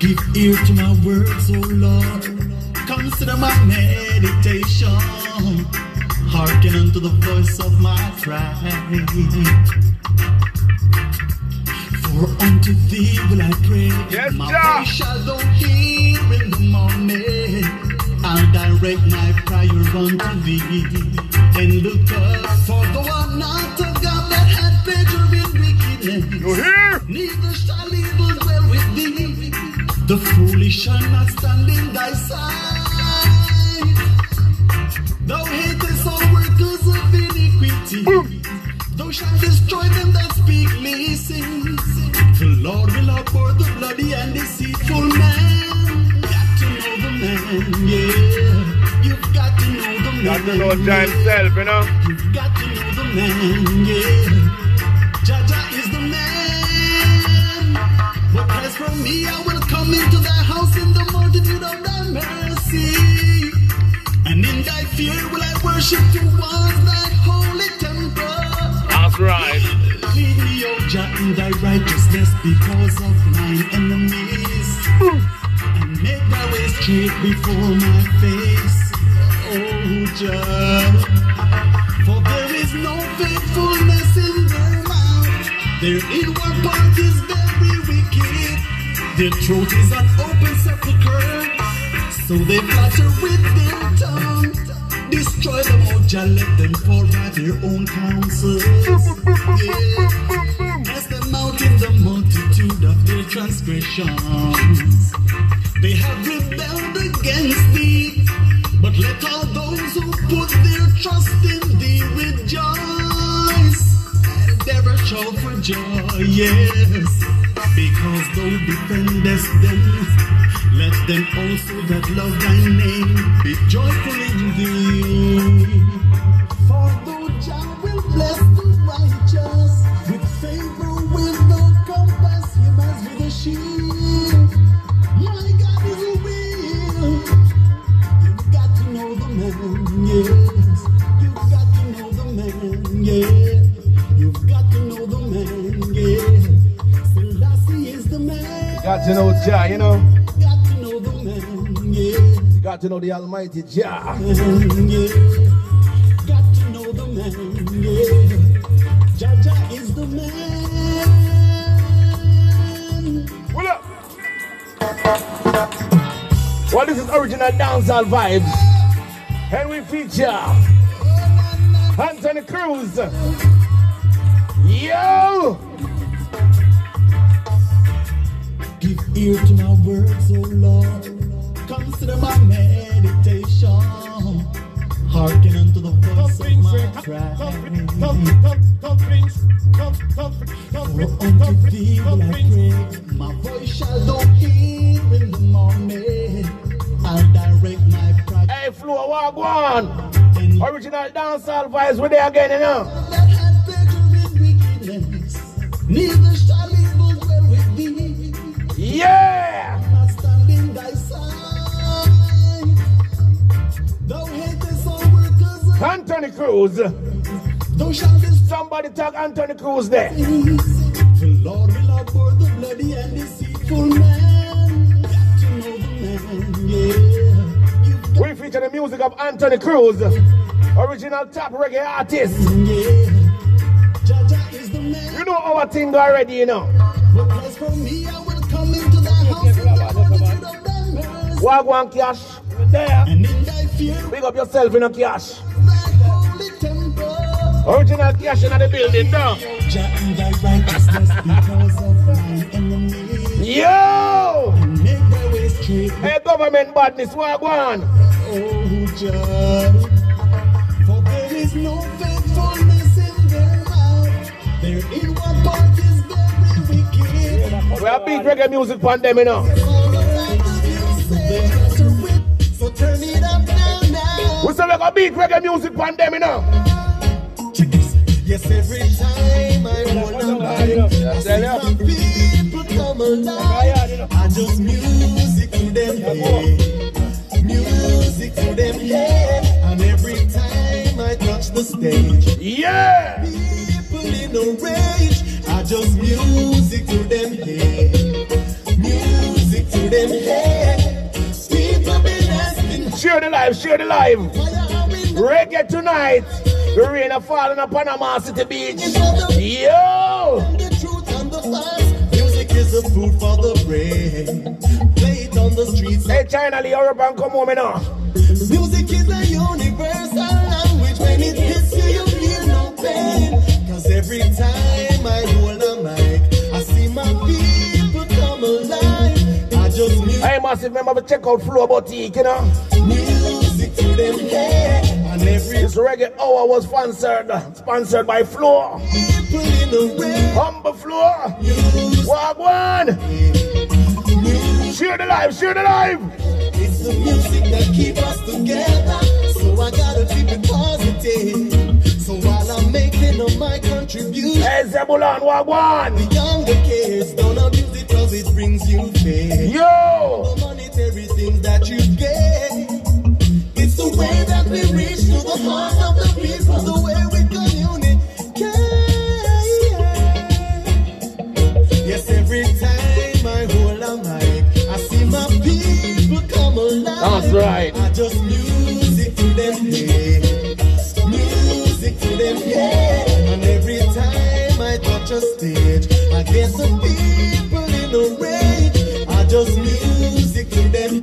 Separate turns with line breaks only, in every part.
Give ear to my words, oh Lord. Consider my meditation. Hearken unto the voice of my cry. Unto thee will I pray.
Yes,
my
Jah.
voice shall thou hear in the morning. I'll direct my prayer unto thee. And look up for the one not a God that had pleasure in wickedness.
You hear?
Neither shall evil dwell with thee. The foolish shall not stand in thy sight. Thou hatest all workers of iniquity. Thou shalt destroy them that speak listen. The Lord will abhor the bloody and deceitful man. Got to know the man, yeah. You've got to know the man.
Got to know you know.
You've got to know the man, yeah. Jah Jah is the man. But as for me, I will come into thy house in the multitude of thy mercy. And in thy fear will I worship towards thy holy temple.
Right.
Lead me, O in thy righteousness because of mine enemies. And make thy way straight before my face, O Jah. For there is no faithfulness in their mouth. Their inward part is very wicked. Their throat is an open sepulchre. So they flatter with their tongue. Destroy them, O Jah, let them fall by their own counsels. Yeah. Cast them out in the multitude of their transgressions. They have rebelled against thee. But let all those who put their trust in thee rejoice and ever shout for joy, yes. Because thou defendest them, let them also that love thy name be joyful in thee. For thou Jah will bless the righteous with favor, will compass him as with a shield. My God will. You've got to know the man, yes. You've got to know the man. You've got to know the man. Selassie is the man.
Got to know Jah, you know.
Got to know the
Almighty Jah.
Yeah. Got to know the man, yeah. Jah Jah is the man.
Pull up.
Well, this is original dancehall vibes. And we feature Anthony Cruz. Yo!
Give ear to my words, O Lord. Consider my meditation. Hearken unto the voice of my cry. For unto thee will I pray. My voice shall thou hear in the morning. I'll direct my prayer.
Hey, Flo, walk one. Original dancehall vibes, we there again, you know.
that had pleasure in wickedness, neither shall evil dwell with thee.
Yeah! Anthony Cruz. Somebody tag Anthony Cruz there.
The Lord will abhor the bloody and deceitful man. Know.
We feature the music of Anthony Cruz, original top reggae artist. You know our thing already, you know. Wagwan Cash, there. Big up yourself in a cash. Original cash in the building now. Yo! Hey, government badness, Wagwan.
oh Jah. For there is no faithfulness in their mouth. Their inward part is very wicked.
We have big reggae music for them, you know.
So turn it up now, now.
We say we got beat reggae music for them, you know.
Yes, every time I wanna buy, I see my people come alive. I just music to them head, music to them head, and every time I touch the stage,
Yeah.
people in a rage. I just music to them head, music to them head. People been asking
Share the live, share the live.
why are we not
Reggae tonight. The rain are falling on Panama City Beach.
the
Yo!
the truth and the facts. Music is the food for the brain. Play it on the streets.
Hey, China, hurry and come home now.
Music is a universal language. When it hits you, you feel no pain. Cause every time I hold a mic, I see my people come alive. I just music,
Hey, massive, remember to check out Flow Boutique, you know?
music to them head.
This reggae hour was sponsored, sponsored by Flow.
people in the rain.
Humble. Walk one. Share the life, share the life.
It's the music that keep us together. So I gotta keep it positive. So while I'm making up my contribution,
Hey, Zebulon, one.
the younger kids don't abuse it cause it brings you fame.
Yo!
The monetary things that you get. It's the way that we reach to the heart of the people, the way we communicate. Yes, every time I hold a mic, I see my people come alive.
That's right.
I just music to them music to them head, and every time I touch a stage, I get people in a rage. I just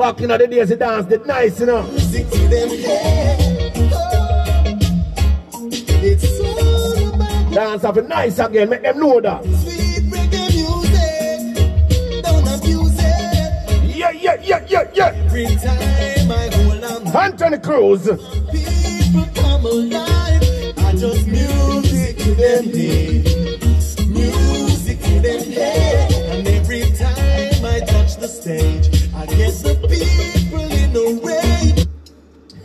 Back in the days, the dance did nice, you know?
music to them head. Oh, it's all about
Dance it nice again, make them know that.
sweet reggae music. Don't abuse it.
Yeah, yeah, yeah, yeah, yeah.
Every time I hold mic.
Anthony Cruz.
people come alive. I just music to them head, music to them head, and every time I touch the stage, I get the people in a rage.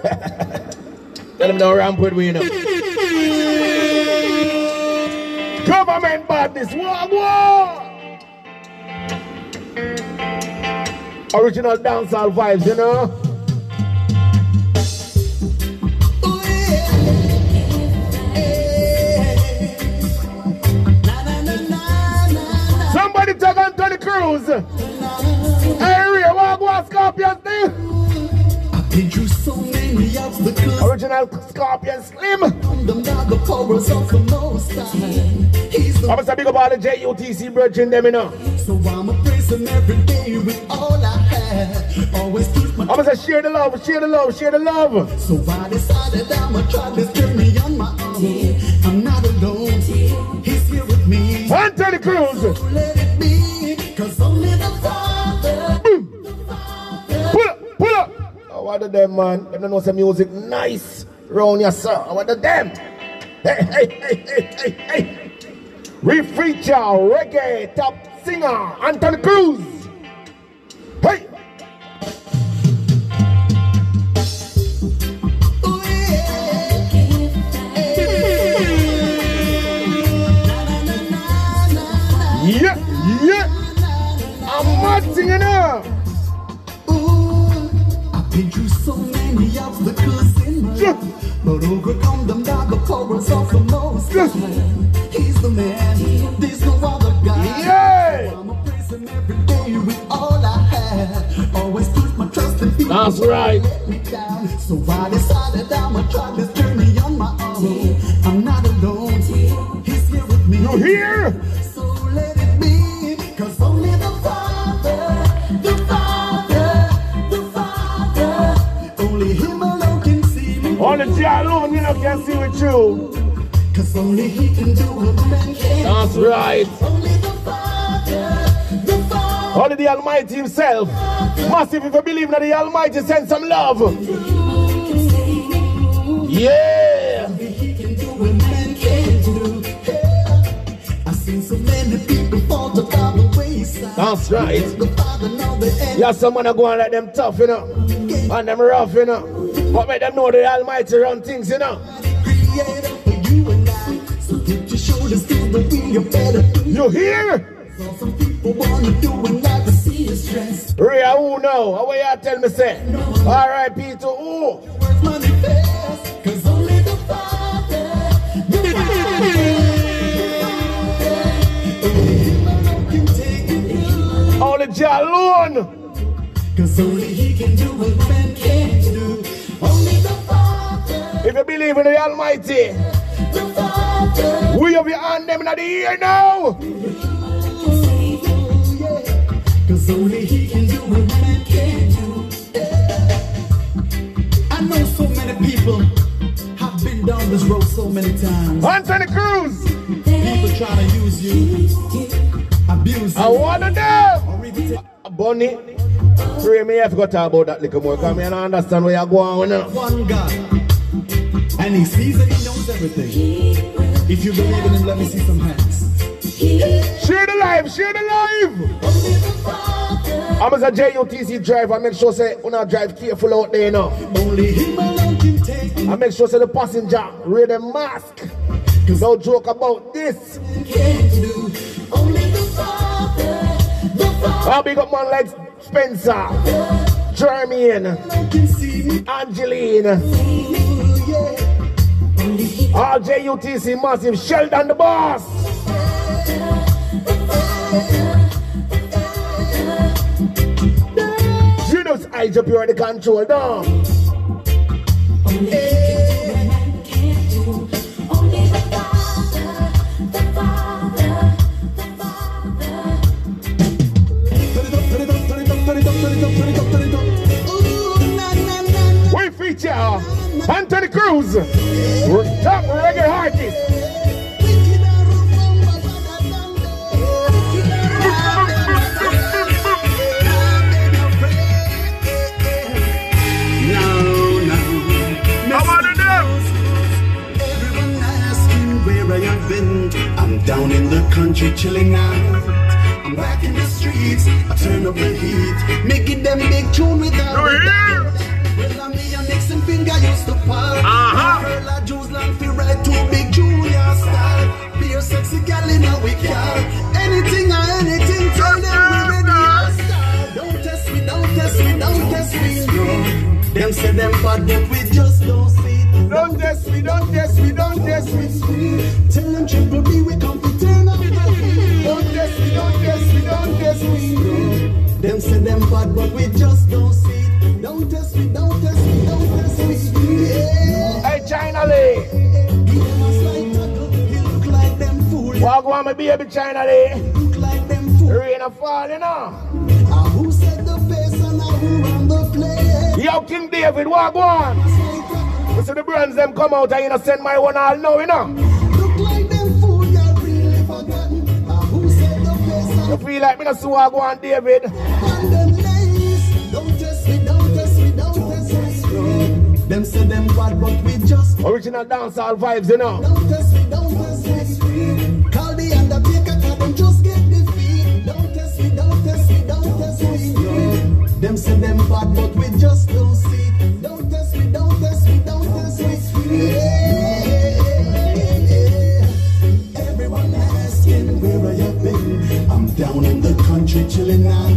Tell them no ramp with we, know. Government badness, war, war. Original dancehall vibes, you know. Somebody tag Anthony Cruz. Scorpion thing.
I've been so many obstacles.
Original Scorpion Slim.
The the the
I'm gonna big up all the JUTC brethren, them, you know.
So I'ma praise him every day with all I have. Always my
I'm gonna say share the love, share the love, share the love.
So I decided I'ma try this journey on my own. I'm not alone. He's here with me.
Anthony Cruz.
Let it be.
Them, man. Them don't know some music nice. Round your sir. I want them. Hey, hey, hey, hey, hey, hey. We reggae top singer Anthony Cruz. Hey.
Yeah.
Yeah. I'm mad singing now.
Many obstacles in my
Yeah.
life, but overcome them by the powers of the Most. He's the man, there's no other God.
Yeah.
I'ma praise him every day with all I have. Always put my trust in people.
That's right.
Let me down. So I decided I'ma try this journey on my own. I'm not alone. He's here with me.
You hear?
Only
Jah alone, you know, can see with you.
Cause only He can do what man can't.
That's right.
Only the
Almighty Himself. Massive, if you believe that the Almighty send some love. Yeah.
Can.
That's right. Yeah, some man go and let them tough, you know. And them rough, you know. But make them know the Almighty run things, you know.
You
hear? Ria, who know? How you tell me say? R.I.P. to who?
Words manifest, cause only
Jah.
Cause only He can do what can't
If you believe in the Almighty, we have your hand them in the ear now.
Cause only he can do what man can't do. I know so many people have been down this road so many times.
Anthony Cruz.
People try to use you, abuse you.
I want to them.
or even take
Bunny. Pray me have to talk about that little more because I don't understand where you're going
one God. And he sees and he knows everything. If you believe in him, let me see some hands.
Share the life, share the life. I'm as a JUTC driver, I make sure say when I drive careful out there now.
Only him alone can take.
I make sure say the passenger wear the mask. No joke about this.
Can't do. Only the Father,
I'll big up man like Spencer, Jermaine,
can see me.
Angeline,
Ooh, yeah.
All JUTC massive, Sheldon the boss. You know, I jump you the control down.
Turn na, na.
Anthony Cruz, top reggae artist.
No, no.
How about?
Everyone asking where I have been. I'm down in the country chilling out. Say them bad, but we just don't see it.
Don't test me, don't test me, don't test me.
Tell them triple B, we come to turn up.
Don't test me, don't test me, don't test me.
Them say them bad, but we just don't see it. Don't test me, don't test me, don't test me. Yeah.
Hey, China Lee.
Give them a slight tackle, he look like them fool.
Walk on my baby China Lee.
Look like them fool.
Rain a fall, you know. Yo, King David, walk on.
Slight tackle,
We see the brands them come out and you know send my one all now, you know.
Look like them fool, you're really forgotten. Who set the pace
You feel like me not see walk on David.
on them names? Don't test me, don't test me, don't test me. Them say them bad, but we just
Original dancehall vibes, you know.
Don't test me, don't test me. Call the undertaker, cause them just get defeat. Don't test me, don't test me, don't test me. Them say them bad, but we just down in the country chilling out.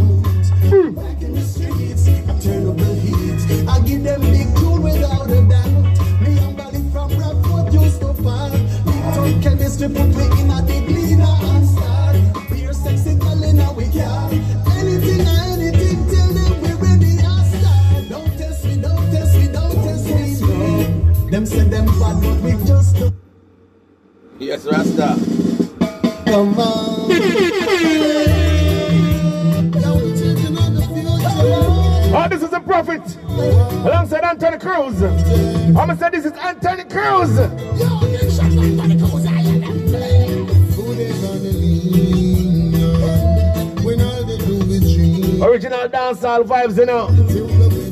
Hmm. Back in the streets, I turn up the heat. I give them big tune without a doubt. Me and Bally from Bradford used to fall. Big time chemistry put me in a big leader and star. We're sexy girl in a wig yard. Anything anything, tell them we're ready and start. Don't test me, don't test me, don't test me. No. Them say them bad, but we just.
Yes, Rasta.
Come on.
Prophet. Alongside Anthony Cruz. I'm gonna say this is Anthony Cruz. Original dancehall vibes, you know.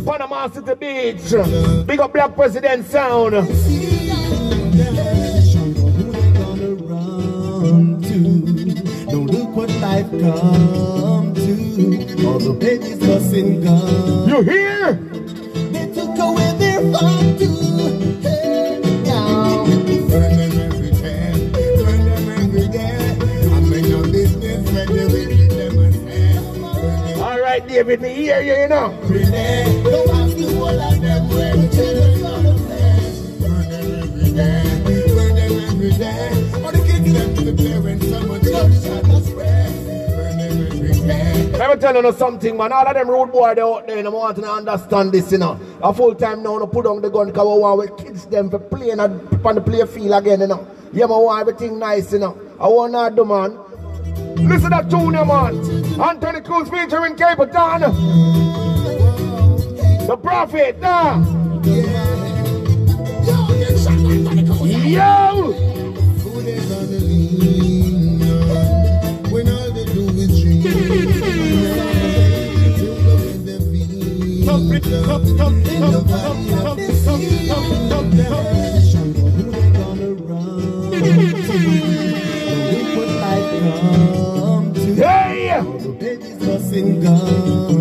Panama City Beach. Big up Black President Sound.
Don't look what life come to. All the babies busting guns.
You hear?
They took away their fun too. Hey, now.
Burn them every day, burn them every day. I make no business when they them
David, me hear you, you know. Don't ask the whole of them Let me tell you something, man. All of them road boy they out there, they want to understand this, you know. A full time now, no put on the gun, because we want with kids them for playing on the play field again, you know. Yeah, man, want everything nice, you know. I want to do, man. Listen to that tune, man. Anthony Cruz featuring Capleton. The Prophet, nah. Yo! Hey!
Babies busting guns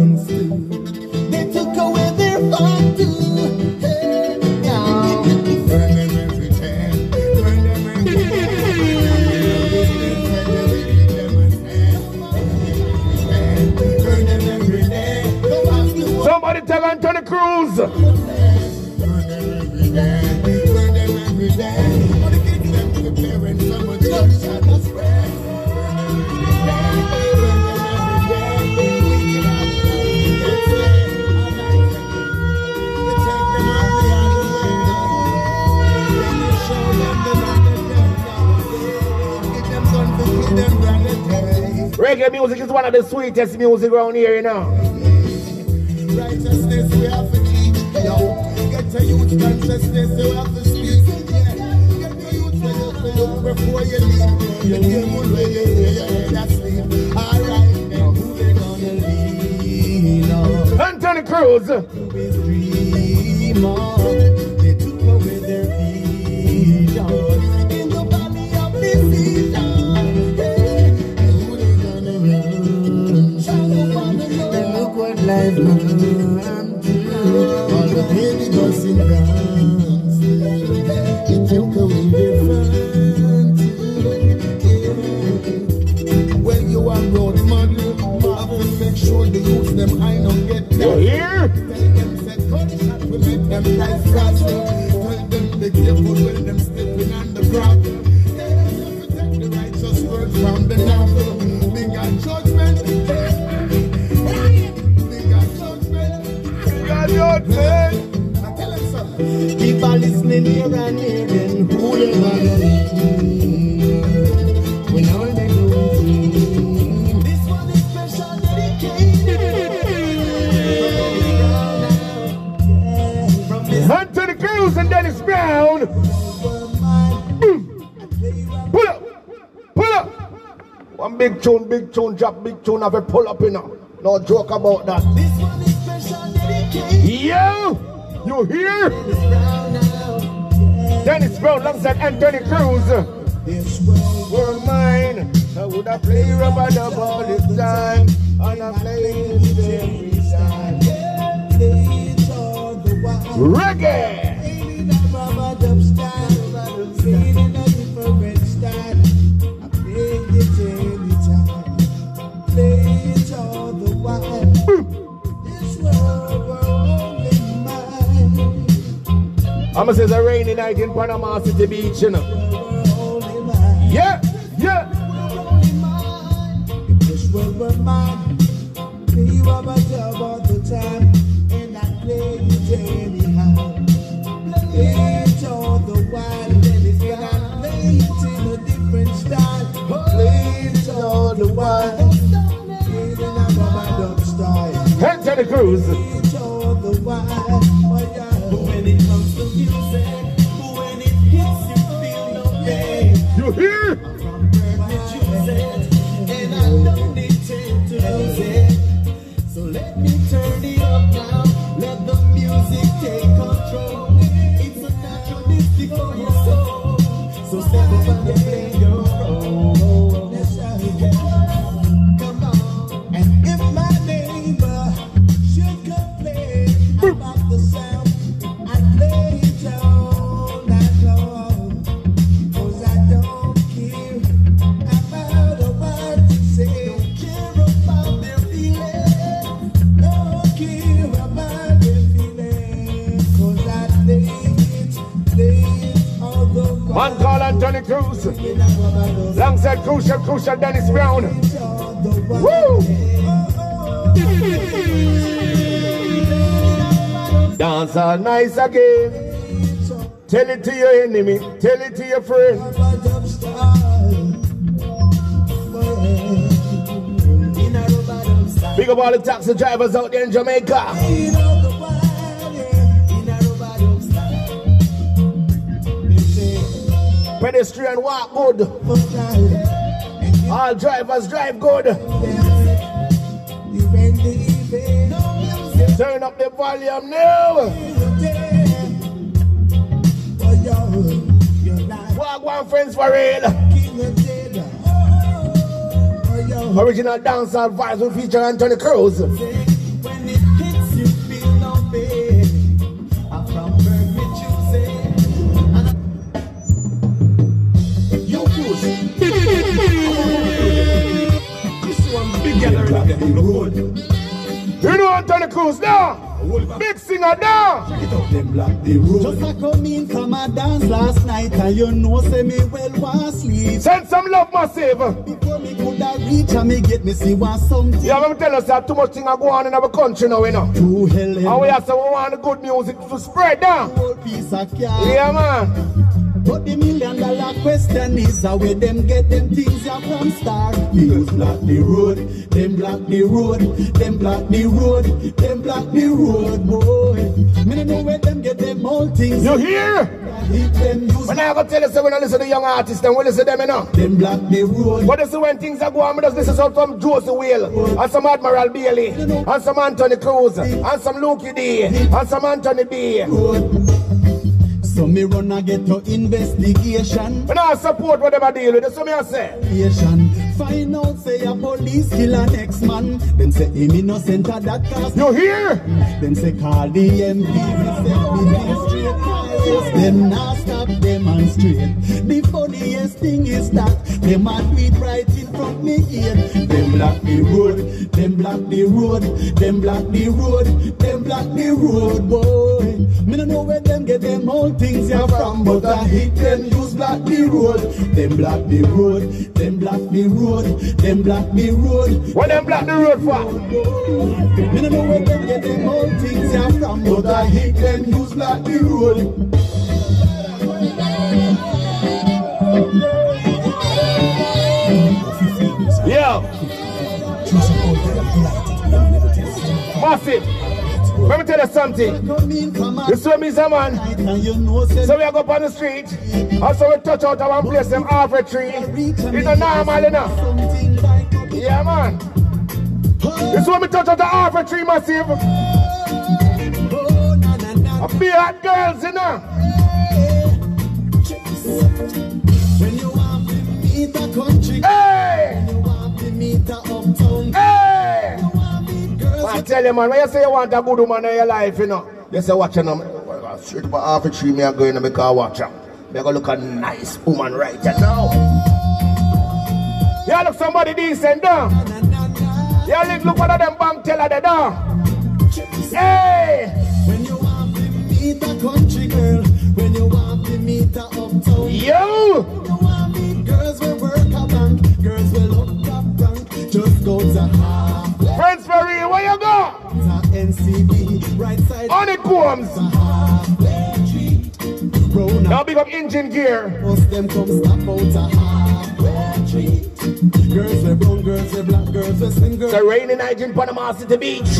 Reggae music is one of the sweetest music around here, you know.
Youth consciousness you have to speak, yeah. Get a youth when you feel before you leave. You hear when you hear your head asleep. Alright, then who they gonna lean on?
Anthony Cruz.
Who is dream Tell them fast. Tell them be careful when them
tune, big tune, drop big tune, have a pull up, you know. No joke about that.
This one is special dedicated.
Yo! You hear?
Brown now.
Dennis Brown alongside Anthony Cruz.
This world
Were mine. I would have played rub-a-dub all this time. And I played it every time.
plays all the while.
Reggae! I'ma it's a rainy night in Panama City Beach, you know. Called Anthony Cruz. Alongside Crucial, Crucial Dennis Brown. Woo! Dance all nice again. Tell it to your enemy, tell it to your friend. Big up all the taxi drivers out there in Jamaica. Pedestrian walk good. All drivers drive good. Turn up the volume now. Walk one friends for real. Original dancehall vibes will feature Anthony Cruz. You know Anthony Cruz now? Big singer now.
Just a come in, come a dance last night, and you know say me well want sleep.
Send some love massive.
Before me coulda reach, and me get me see want something.
Yeah, let me tell us that too much thing are going on in our country now, you know.
To hell,
And we have to want the good music to spread down.
whole piece of car.
Yeah, man.
But the million dollar question is how where them get them things ya from start. Views block the road, them block the road, them block the road, them block the road, boy. Me no know where them get them all things.
You hear? When I go tell you, say, when I listen to young artists, then we listen to them, you know.
them block the road.
But this is when things are going, we just listen to some Josie Whale, and some Admiral Bailey, and some Anthony Cruz, and some Lukie D, and some Anthony B.
road. So me run and get to investigation.
When I support whatever deal with, what me I say.
Find out say a police kill an ex-man. Them say him innocent of that cause.
You hear?
Them say call the MP, we we Yes, them now stop demonstrate. The funniest thing is that them a do it right in front me gate. Them block the road, them block the road, them block the road, them block the road, boy. Me no know where them get them all things ya from, but I hit them use block the road. Them block the road, them block the road, them block the road.
What them block the road for?
Me no know where them get them all things ya from, but I hate them use like the road.
Yeah. Massive. Let me tell you something. You see me, a man. So we are go up on the street. Also we touch out one place, them half a tree. It's not normal enough.
a
Yeah, man. See when me touch out the half a tree massive. A be hot girls, you know.
When you want to meet a country,
Hey!
you want to meet a uptown,
Hey!
you want to meet girls.
I tell you, man, when you say you want a good woman in your life, you know, you say, watch them. Straight up half a tree, me are going to make her watch her. Me going to look a nice woman right now. You look somebody decent,
down.
You look, look one of them bank teller there, though. Hey!
Meet a country girl, when you want to meet a uptown.
You!
You want girls will work a bank, girls will up up bank. Just go to half,
Friends real, where you go?
to NCB, right side halfway street. Round
Now big up engine gear.
most them come stop out to halfway street. Girls will brown, girls will black, girls will slim, girls
It's a rainy night in Panama City Beach.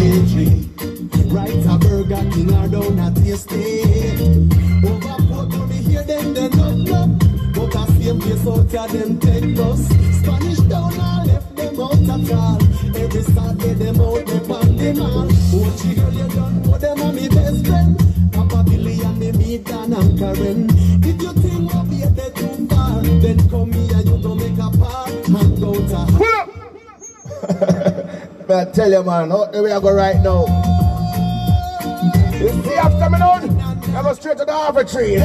Right a Burger King or down at Tastee. Over port money here, them they not up. But a same place out here, them take bus. Spanish down and left them out at all. Every Saturday, them out there on the mall. Oh, she girl, you done know them are me best friend. Papa Billy and me meet and Karen. If you think I'll be there too far, then come here, you go make a part and go to
Pull up! But I tell you, man, out the way I go right now. You see after coming on? Go straight to the Halfway Tree.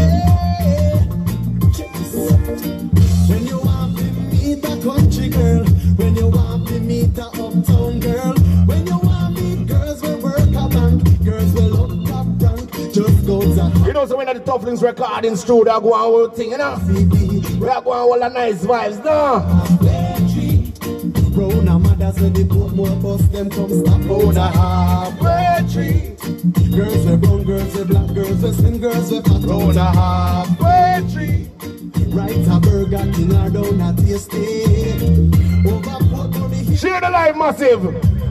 When you want to meet a country girl, when you want to meet a uptown girl, when you want to meet girls will work a bank, girls will look up rank, just go to
You know, so when the Tuff Links recording studio, go on whole thing, you know? We are going all the nice vibes, no?
Brown and mothers when they put more bus, them come stop round a halfway tree. Girls we brown, girls we black, girls we slim, girls we fat round a halfway tree. Right a Burger King or down a Tastee. Over Port Money
Share the live massive.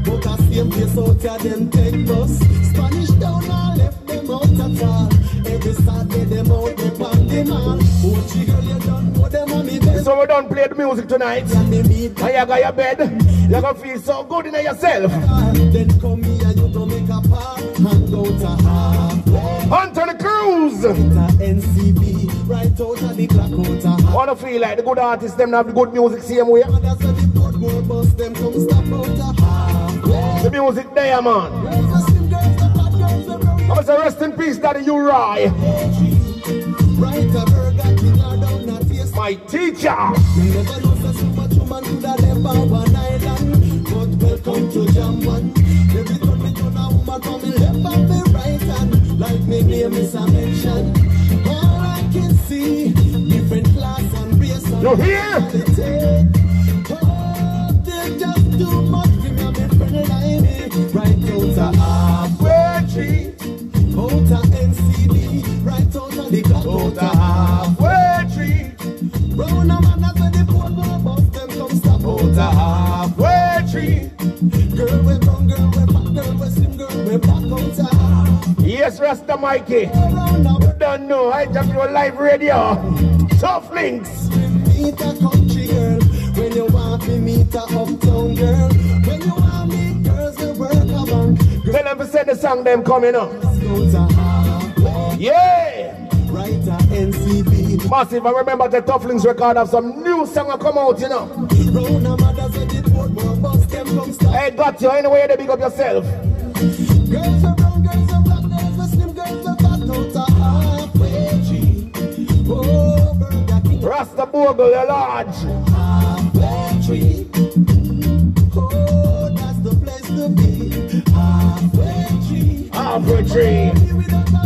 But a same place out here them take bus. Spanish down and left them out at all. Every Saturday them out they on the mall. Ochi girl you know them on me bed.
So we done play the music tonight.
And me meet
And you got your bed. You're gonna feel so good in yourself.
Then come
Anthony Cruz.
NCB, right out of the clock out.
Wanna feel like the good artists, them have the good music same way.
The Portmore bus, them come stop out of halfway.
The music there, man.
Girls, the slim girls, the fat girls, the brown
I'm gonna say rest in peace, Daddy U-Roy.
Right a Burger King or down a taste.
My teacher.
You never know so so much woman could have left on one island. But welcome to Jam One. Me turn a woman from me left on me right hand. Like me name is a mention. All I can see, different class and race and
You hear?
nationality. Oh, they just too much for me me friend like me. Right out a halfway tree. Out NCB. Right out the out a halfway tree. Brown a man that's when the poor go bus them come stop out halfway tree. Girl we brown, girl we fat, girl we slim, girl we back a halfway
Yes, Rasta Mikey.
a
Don't know, I just your live radio. Tuff Links.
meet a country girl. When you want me meet a uptown girl. When you want me girls bank.
Tell them to send the song them coming up. Yeah. Massive, I remember the Tuff Links record of some new song come out, you know. Hey, got you. Anyway, they big up yourself. Rasta Bogle, you're large.
halfway tree. Oh, that's the place to be. Halfway tree.
Halfway tree.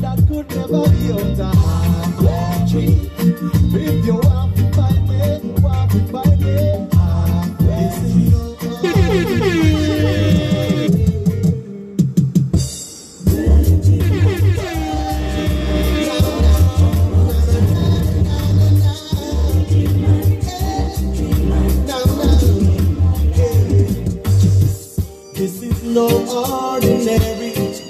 That could never be out a tree. If you want to find me, want to find halfway This is no ordinary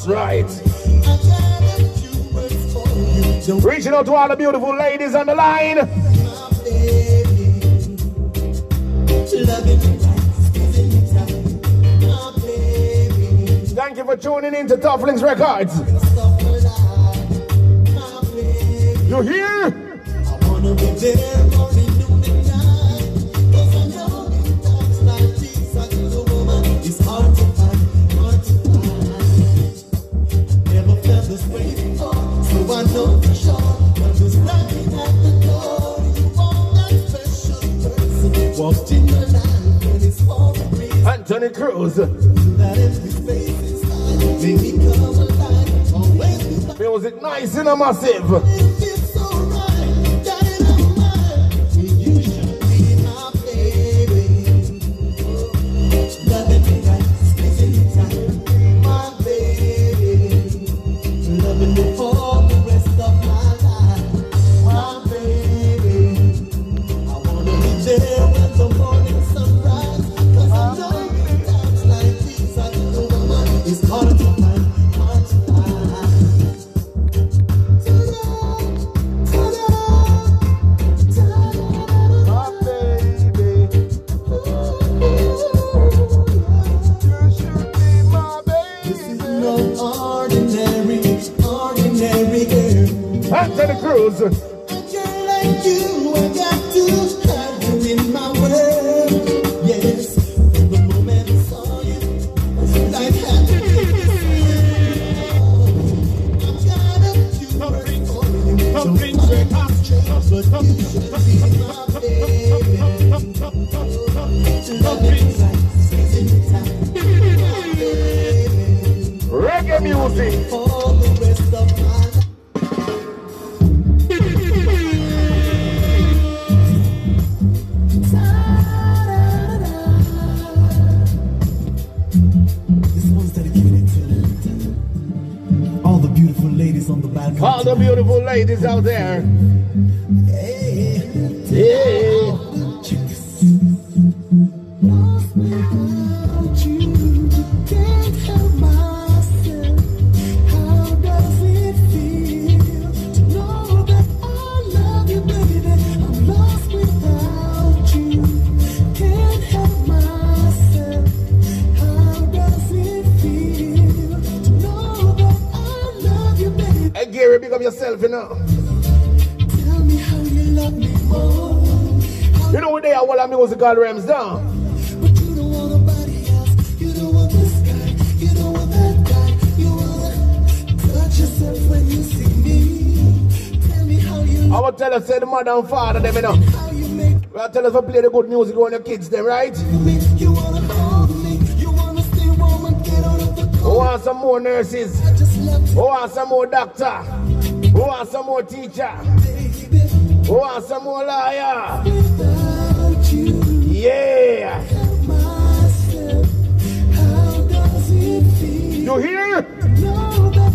That's right. Reaching out to all the beautiful ladies on the line. Thank you for tuning in to
Tuff Links Records.
You hear?
Be back.
Music nice and massive. Out there.
Me how you
I will tell us, say the mother and father, them, you know. Well, tell us to play the good music on your kids, them, right?
You wanna hold me. You wanna stay warm and get out of the
Who want some more nurses?
I just love
Who want some more doctor? Who want some more teacher? Who want some more lawyer? Yeah.
myself. How does it feel?
You hear?
Know that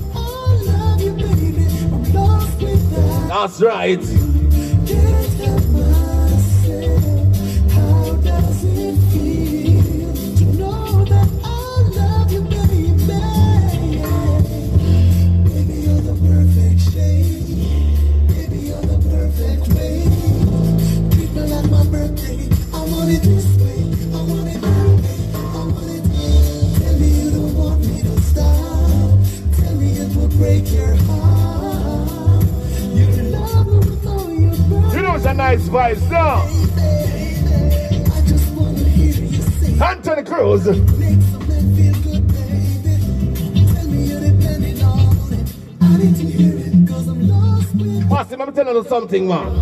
I'm you
something, man.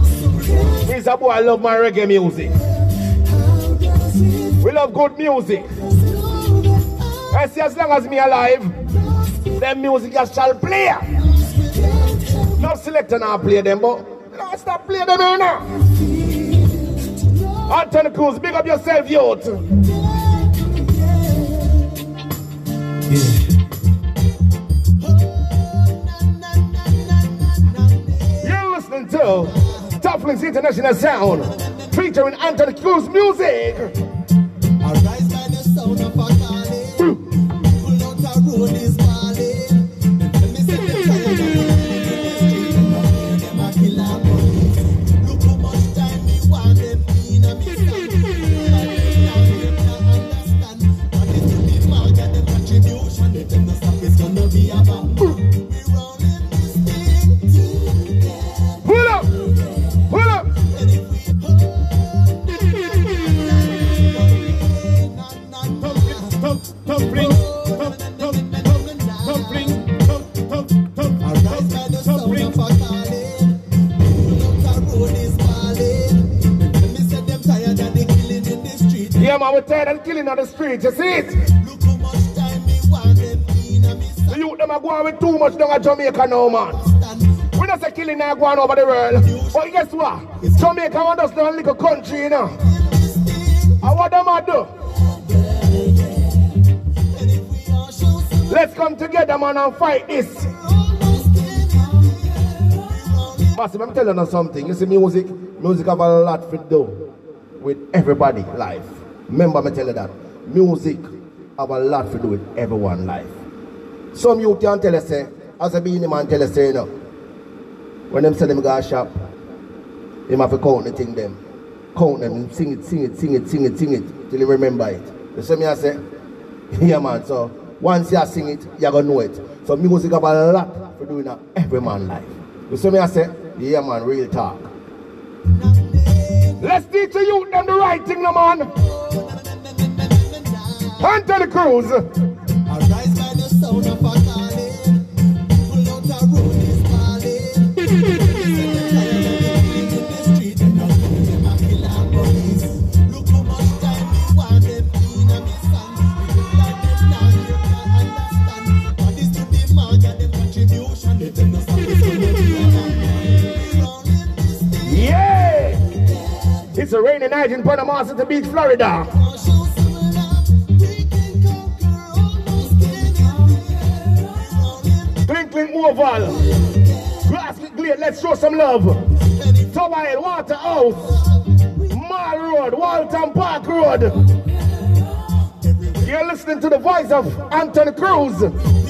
He's a boy, I love my reggae music. We love good music. I see as long as me alive, them music just shall play.
lost with can't help
No selector now play them, but no stop playing them now. Anthony Cruz, big up yourself, youth. To International Sound, featuring Anthony Cruz music. On the street, you see it?
Look how much time me want them in a me
The youth them are going with too much down at Jamaica now, man. We don't say killing now going over the world. But guess what? Jamaica want us down little country, you know. And what them a do? Let's come together, man, and fight this. Massive, I'm telling you something. You see, music, music have a lot to do with everybody life. Remember me tell you that. Music have a lot to do with everyone life. Some youth can tell us, say, as a Beenie Man tell us, say, you know, when them say them go shop, him have to count the thing them. Count them, sing it, sing it, sing it, sing it, sing it, till you remember it. You see me I say? Yeah man, so once you sing it, you're gonna know it. So music have a lot to do in every man life. You see me I say? Yeah man, real talk. Let's teach the youth them the right thing, no man. Anthony Cruz. It's a rainy night in Panama City Beach, Florida. Twinkling Oval. Glasgow Glade, let's show some love. Hill, Waterhouse. Mall Road, Walton Park Road. You're listening to the voice of Anthony Cruz.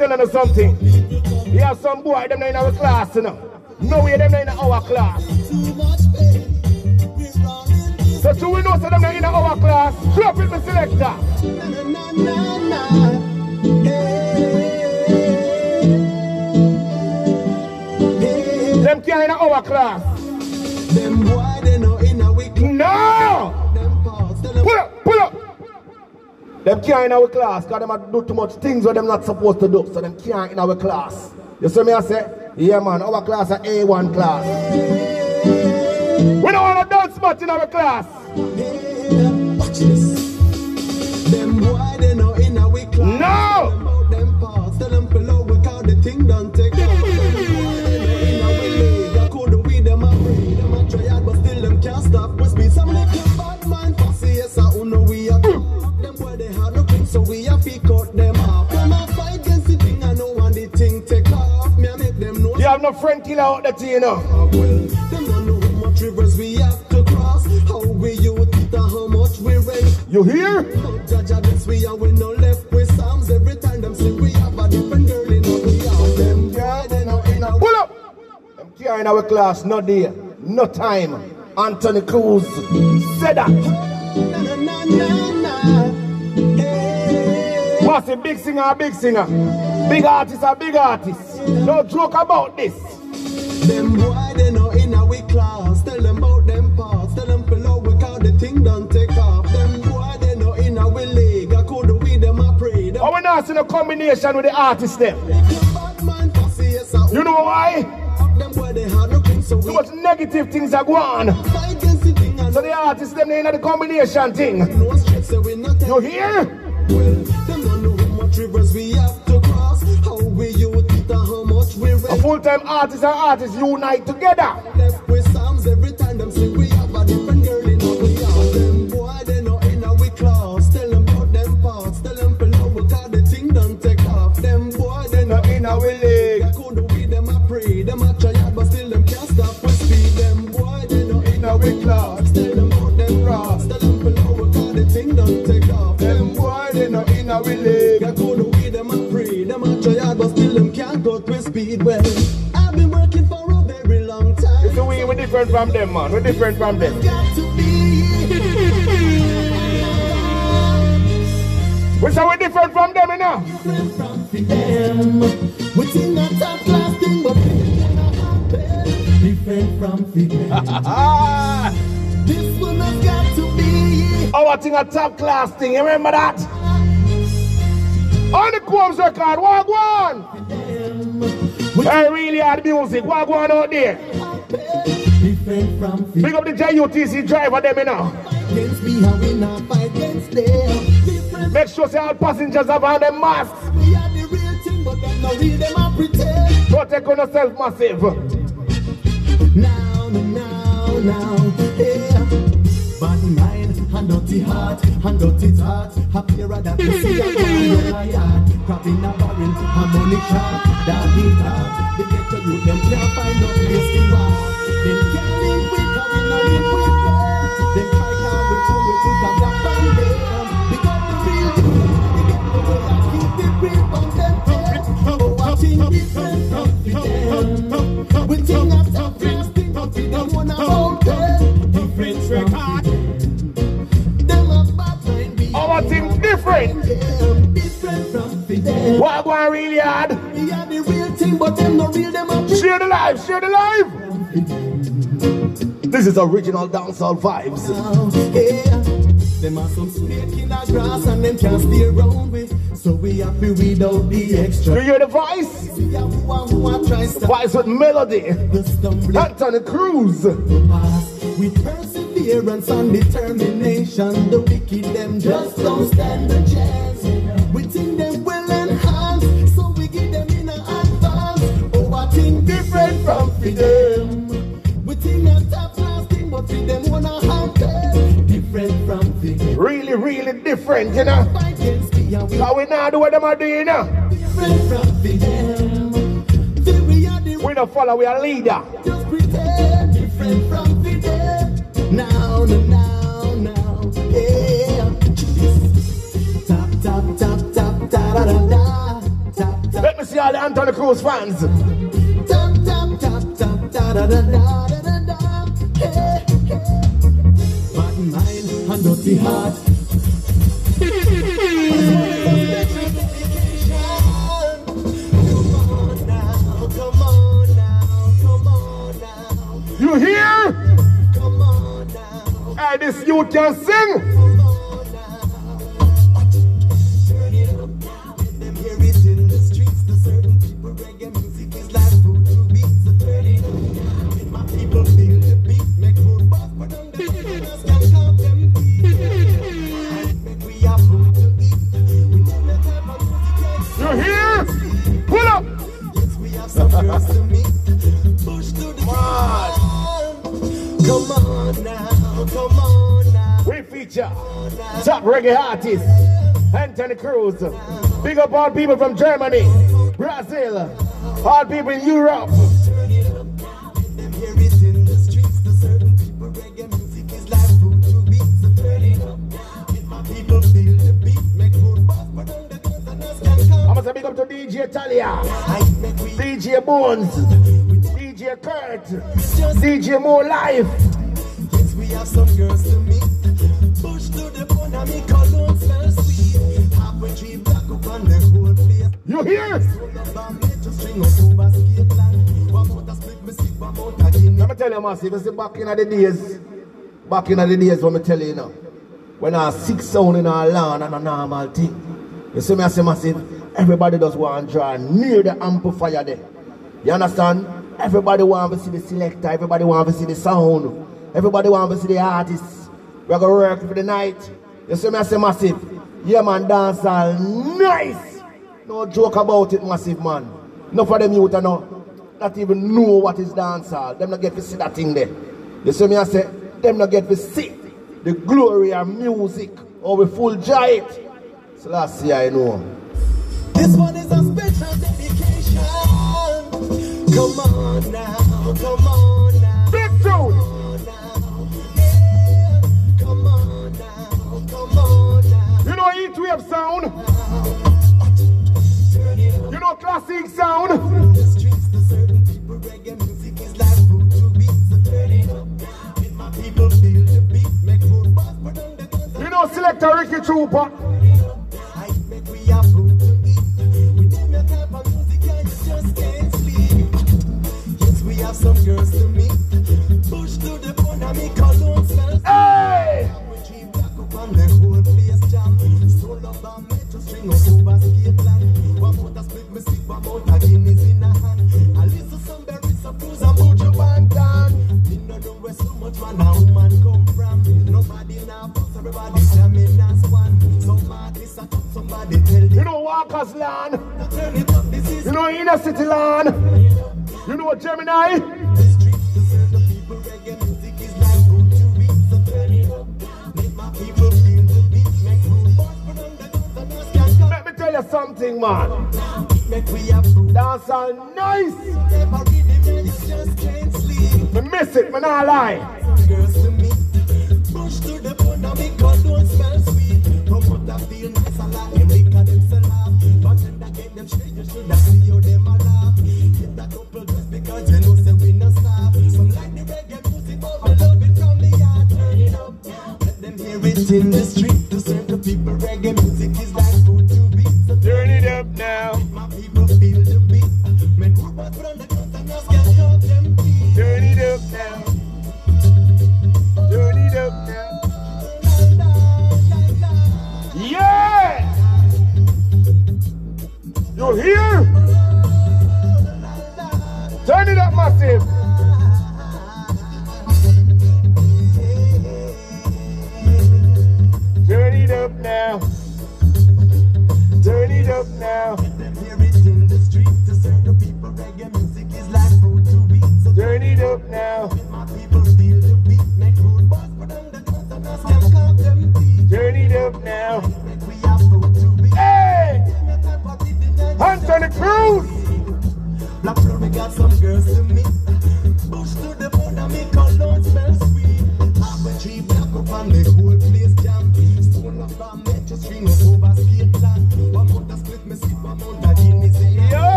Let tell you something. You have some boy, them in our class, you know. No way, them in our class. So two we know so them in our class. Drop it, the selector. Them can't in our class.
Them boy, they know in a week.
No!
Them pause, tell them
Pull up, pull up. Them can't in our class because them do too much things what them not supposed to do. So them can't in our class. You see me I say? Yeah man, our class are A1 class. We don't want to dance much in our class.
Watch this.
You no friend killer out there, you know.
Ah, well, them don't know how much rivers we have to cross. How we youth and how much we rent.
You hear?
Jah Jah this we and we no left with Psalms every time them say we have a different girl in our we have them boy they in a
Pull up. Them in our class, no day, no time. Anthony Cruz said that.
na na na
What's a big singer, a big singer. Big artist, a big artist. No joke about this.
them boy they know in a we class tell them about them parts tell them below we call the thing done take off them boy they know in we leg I could we them a pray them
But we're not seeing a combination with the artist them.
bad man fussy yes I
You know why?
them boy they hard looking so
Too much negative things are going on.
fight against the thing and
So the artists them they in the combination thing.
no stress so we not
You hear? Full-time artists and artists unite together.
Go with speed. Well, I've been working for a very long time.
So we, we're different from them, man. We're different from them.
To.
We say we're different from them, you know.
different from them. We think a top class thing, but we cannot happen. Different from them. this one has got to be.
Our thing a top class thing, you remember that? On the Combs record, what go on? I really had music, what going on there?
Different from them.
Big up the JUTC driver, them, you know.
Against me, how we not fight against them. Different.
Make sure say all passengers have on them masks.
We are the real thing, but them not real. Them a pretend.
Protect on yourself massive.
Now, now, now, dirty heart and dirty thoughts. Happier that you see a man in a yard. Crap a barrel, a money shot. Doggy dog. The ghetto youth, them can't find no place to walk. Them can't live with, we not live with them. Them try can't we too, we too got that from them. The real get the way I keep the grip on them. Oh. We think class thing, but we don't wanna them. Record.
Different. What go on really hard?
The real but them real, them
Share the life, share the life. This is original dancehall vibes.
Them are some snake in the grass and them can't stay around with. So we have to weed out the
You
extra.
hear the voice?
Are
Voice with melody.
the
Anthony Cruz.
past. Perseverance and determination. The wicked them just don't stand a chance. We think them well enhanced, so we give them in advance. Oh, I think different from them. We think a top class thing, but them wanna them. Different from them.
Really, really different, you know.
Fight against me and we
How we now do what them are doing, you know.
different from. Feel we are the
We don't follow, we are leader.
just pretend different from. Now, now, now, now, yeah. Tap, tap, tap, tap, da da da da. Tap, tap,
Let me see all the Anthony Cruz fans.
tap, tap, tap, tap, da da da da da da. Hey, hey. Bad mind and dirty heart. Come on
Hey, this you can sing. Feature top reggae artist Anthony Cruz. Big up all people from Germany, Brazil, all people in Europe.
Turn it up now. Them hear it in the streets. The certain people reggae music is like food to eat. So turn it up now. Make my people feel the beat. Make food buzz, but on the girls and us can
I
come.
must say big up to DJ Talia, DJ Bones, DJ Kurt, DJ More Life.
Yes, we have some girls to meet.
You hear? Let me tell you, Massive, you see back in the days, back in the days, when me tell you, you when I six sound in our land and a normal thing. You see me, I say, Massive, everybody does want to draw near the amplifier there. You understand? Everybody want to see the selector, everybody want to see the sound, everybody want to see the artist. We're going to work for the night. You see me, I say, Massive, yeah, man, dance all nice. No joke about it, Massive, man. No for them youth, no not even know what is dancehall. Them not get to see that thing there. You see me I say, them not get to see the glory of music or we full it. So last year I know.
This one is a special dedication. Come on now, come on buzz, but on the girls and
You know selector Ricky Trooper?
You some girls to meet. Push the bone and me cologne smells.
Hey!
Up the whole place jam. Solo bomb metro string up over skateland. One motor split me motor Guinness in a hand. Some berries, mojo bantan. Me no know where so much man a woman come from. Nobody everybody jamming as one. Some artists a somebody tell
You know Walker's land?
to up.
You know Inner City land? You know what Gemini? You something, man.
We.
Dance all nice.
Man.
Me miss it, me not lie.
Girls to me, push to the bone and make don't smell sweet. Promoter feel nice and like him because them sell laugh. But then again, them straight, you should have see how them a laugh. Hit that couple just because you know say we no stop. Some like the reggae music, but we love it from the heart. Turn it up now. Let them hear it in the street. To serve the people,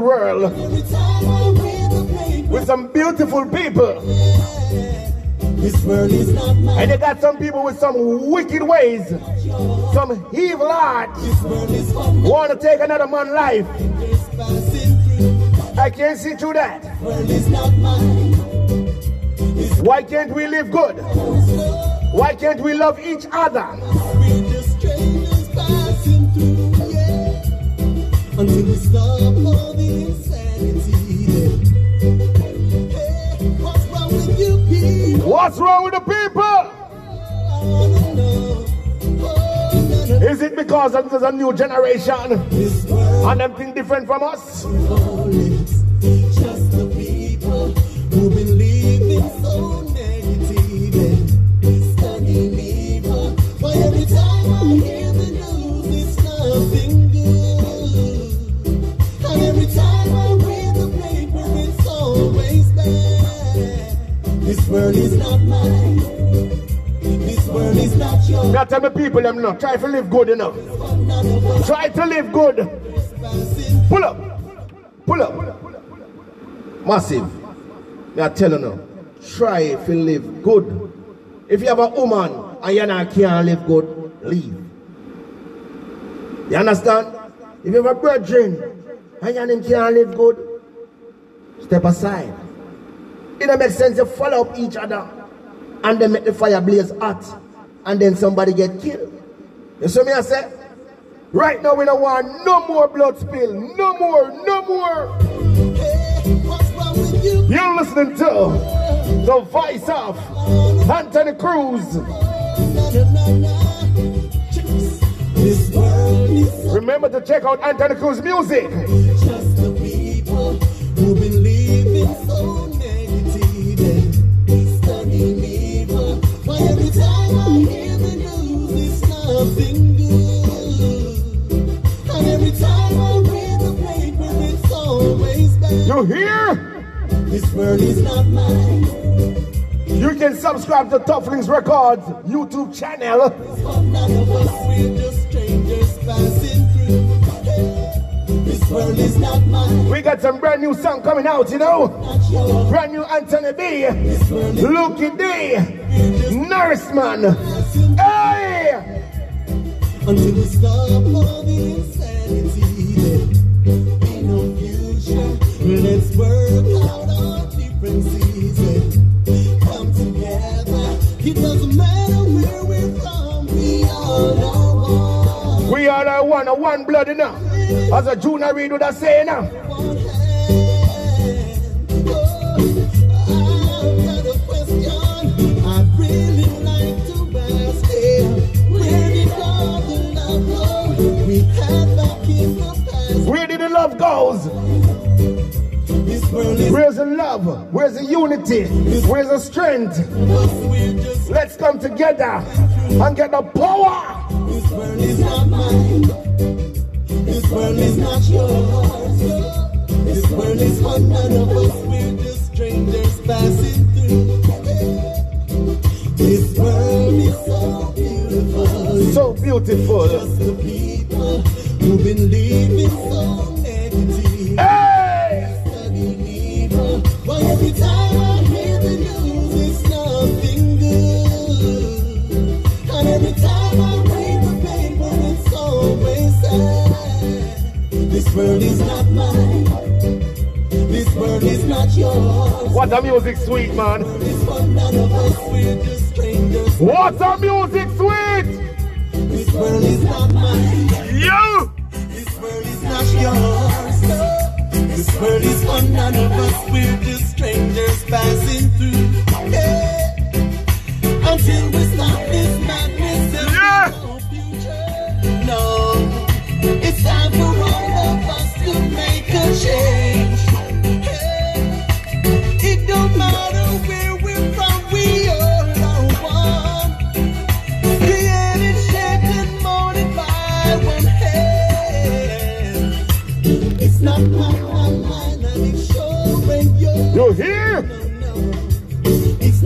beautiful world
Every time I read the paper,
with some beautiful people.
this world is not
And they got some people with some wicked ways, some evil hearts,
This world is fun.
want to take another man's life.
Just passing through.
I can't see through that.
World is not mine.
Why can't we live good?
world is love.
Why can't we love each other?
We're just strangers passing through, yeah. Until we stop What's wrong with
the people? Is it because there's a new generation and them think different from us? Them not try to live good enough. Try to live good. Pull up. Pull up. Massive. Me I tell you now. Try to live good. If you have a woman and you not can't live good, leave. You understand? If you have a brethren and you can't live good, step aside. It don't make sense to follow up each other and then make the fire blaze hot and then somebody get killed. You see me I say? Right now we don't want no more blood spill. No more, no more. You're listening to the voice of Anthony Cruz. Remember to check out Anthony Cruz music. You hear?
This world is not mine.
You can subscribe to Tuff Links Records YouTube channel.
Us, we're just strangers passing through. Hey, This world is not mine,
We got some brand new song coming out, you know. Brand new Anthony B,
This world is
Lukie D, Norris Man.
Until we stop all the insanity. There be no future. Let's work out our differences and come together. It doesn't matter where we're from, we all are one.
We all are one, a one blood enough. As a Junior Reid would have say now.
Where did the love is
Where's the love? Where's the unity? Where's the strength? Let's come together and get the power.
This world is not mine. This world is not yours. This world is for none of us. We're just strangers passing through. This world is so beautiful.
So beautiful.
Just the people who've been living so negative.
Hey!
Studying evil. Why every time I hear the news, it's nothing good. And every time I read the paper, it's always sad. This world is not mine. This world is not yours.
What a music sweet, man.
This one, none of us, we're just strangers.
What a music sweet!
This world is not mine.
Yo!
This world is not yours. This world is for none of us. We're just strangers passing through. Yeah. Until we stop this madness and
Yeah.
no future. No. It's time for all of us to make a change.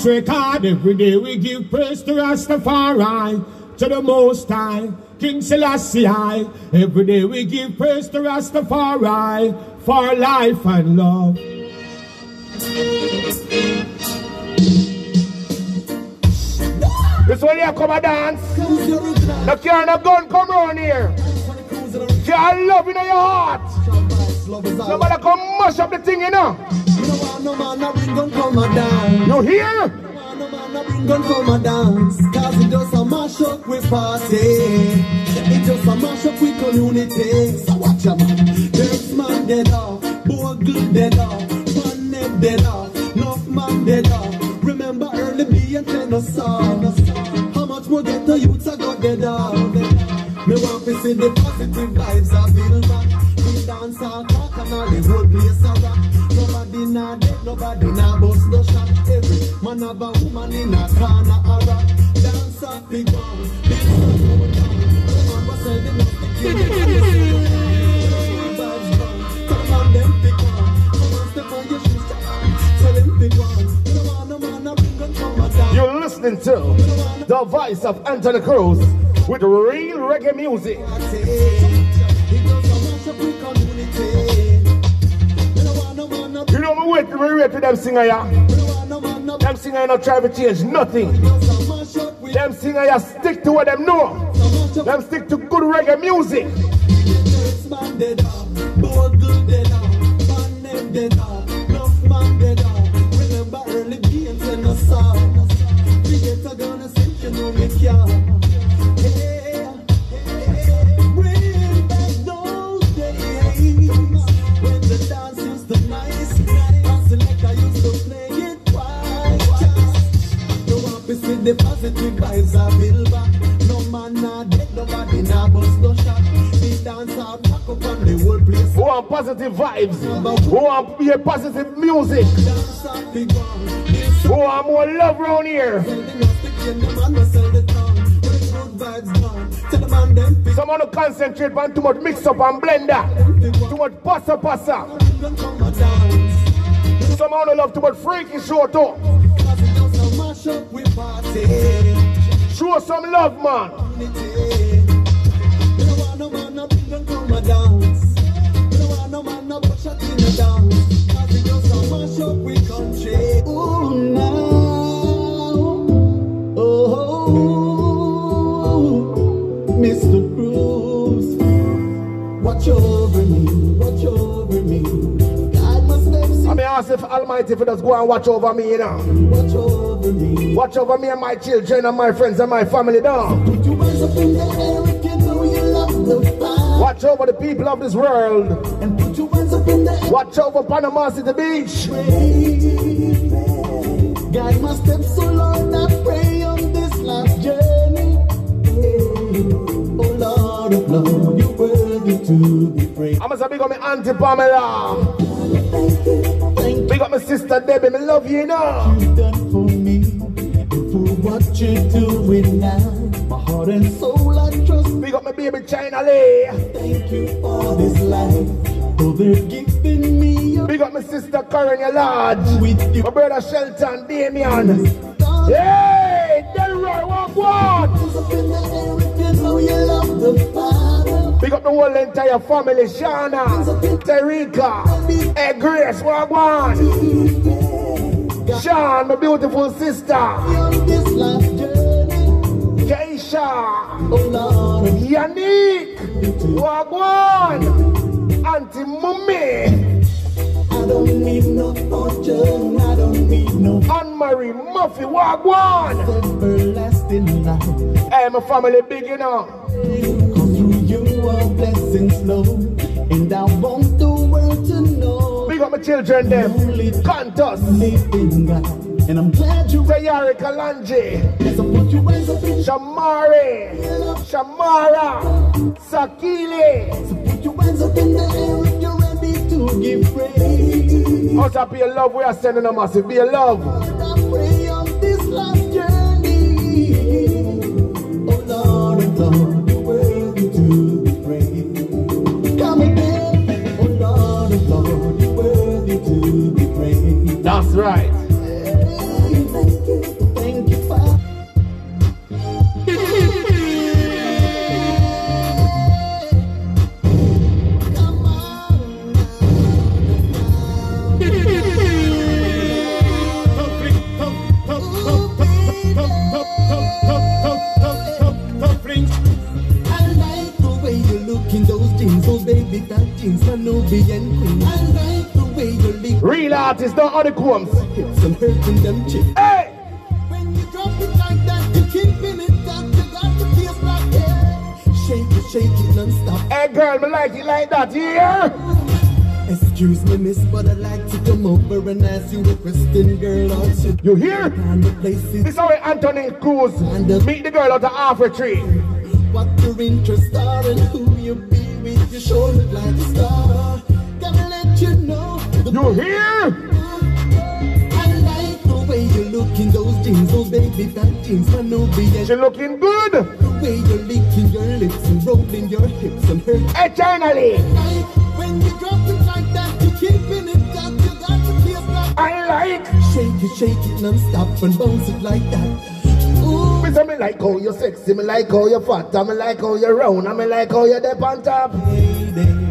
Tuff
Links record every day we give praise to Rastafari, to the Most High, King Selassie. Every day we give praise to Rastafari for life and love.
This one here come a dance.
original.
And a gun come round here. Can't love in your heart. Somebody come mash up the thing, you know.
No man a bring gun for my dance.
You hear?
want no man a bring gun for my dance. Cause it just a mash up with party. It just a mash up with community. So watch a man This man dead off. Boy good dead off. Man dead off. Enough man dead off. Remember early me and song How much more get the youths I got dead off? Me want to see the positive vibes I feel back We dance all talk and all the whole place a rock Nobody not dead, nobody not bust no shot Every man have a woman in a corner a rock Dance up big one, this one go down The man was said they must be killing Vibes gone, come on them pick one Come on step on your shoes, come Tell him pick one You don't want no man a bring gun come a down
You're listening to the voice of Anthony Cruz with real reggae music. Wait, we wait for them singer
a
Them singer not try to change nothing. Them singer ya stick to what them know. Them stick to good reggae music.
Remember. Twice. No want to see the positive vibes I build back. No man nah dead, nobody nah bust no shot. The dance all back up on the whole place.
Who want positive vibes? Who want to hear positive music?
Dance all big one. This
Who want more love round here?
sell the nostalgia, and the man will sell the tongue. When the good vibes gone, tell the man them pick
Some want concentrate on too much mix up and blender. Too much passa passa.
and come and dance.
Some want to love too much freaky show too.
Cause it just a mash up with party.
Show some love, man.
Unity. You don't want no man a bring and come and dance. You don't want no man a push up in a dance. Cause it just a mash up with country. Ooh, now. Oh, Mr. Bruce. Watch over me, watch over
ask if Almighty if it does go and watch over me, you know.
Watch over me.
Watch over me and my children and my friends and my family down.
Put your hands up in the air if you know you love the fight.
Watch over the people of this world.
And put your hands up in the air.
Watch over Panama City Beach.
Guide my steps, so Lord, I pray on this last journey. Oh Lord of love, you're worthy to be praised.
I'm gonna big up my auntie Pamela. Big up my sister Debbie, me love you, know.
You've done for me for what you're doing now. My heart and soul I trust.
Big up my baby China Lee.
Thank you for this life. For they're giving me your
Big up my sister Karen your Lodge.
with you.
My brother Shelton Damien. Hey, Delroy, walk one.
Up in the air, if you know you love the Father.
Big up the whole entire family, Shana, Terika, hey Grace, walk one. Sean, my beautiful sister, Keisha, Yannick, walk one. Auntie Mummy,
I don't need no fortune. I don't need no
Anne-Marie walk one.
everlasting life.
Hey, my family big, you.
Cause through you blessings flow. And I want the world to know.
My children, them.
God. And I'm glad you
Tayari Kalanji,
support you rise up in
Shamari, Shamara, Sakili.
Put your hands up in the air if you're ready to give praise.
Us up your love, we are sending a massive be a love.
I pray on this last journey. Oh Lord,
That's right.
Those jeans, those baby fat jeans, queen. I way you lick
Real artists, don't all the combs.
hips and hurting them chicks.
Hey!
When you drop it like that, you keeping it up, you got the like yeah. Shake it, shake it non-stop.
Hey girl, me like it like that, yeah?
Excuse me, miss, but I'd like to come over and ask you a question, girl, two.
You hear?
Kind of places,
This is how Anthony Cruz meet the girl out of Halfway Tree.
what your interests are and who you be with, you sure look like a star. Gotta let you know the
You hear?
I like the way you look in those jeans, those baby fat jeans, my Nubian.
She looking good.
The way you're licking your lips and rolling your hips and her
Eternally.
when you drop it like that, you keeping it up, you got the place like
I like.
shake it, shake it non-stop and bounce it like that. Ooh,
Me say like how you sexy, me like how you fat, and me like how you round, and me like how you dip on top.
lady.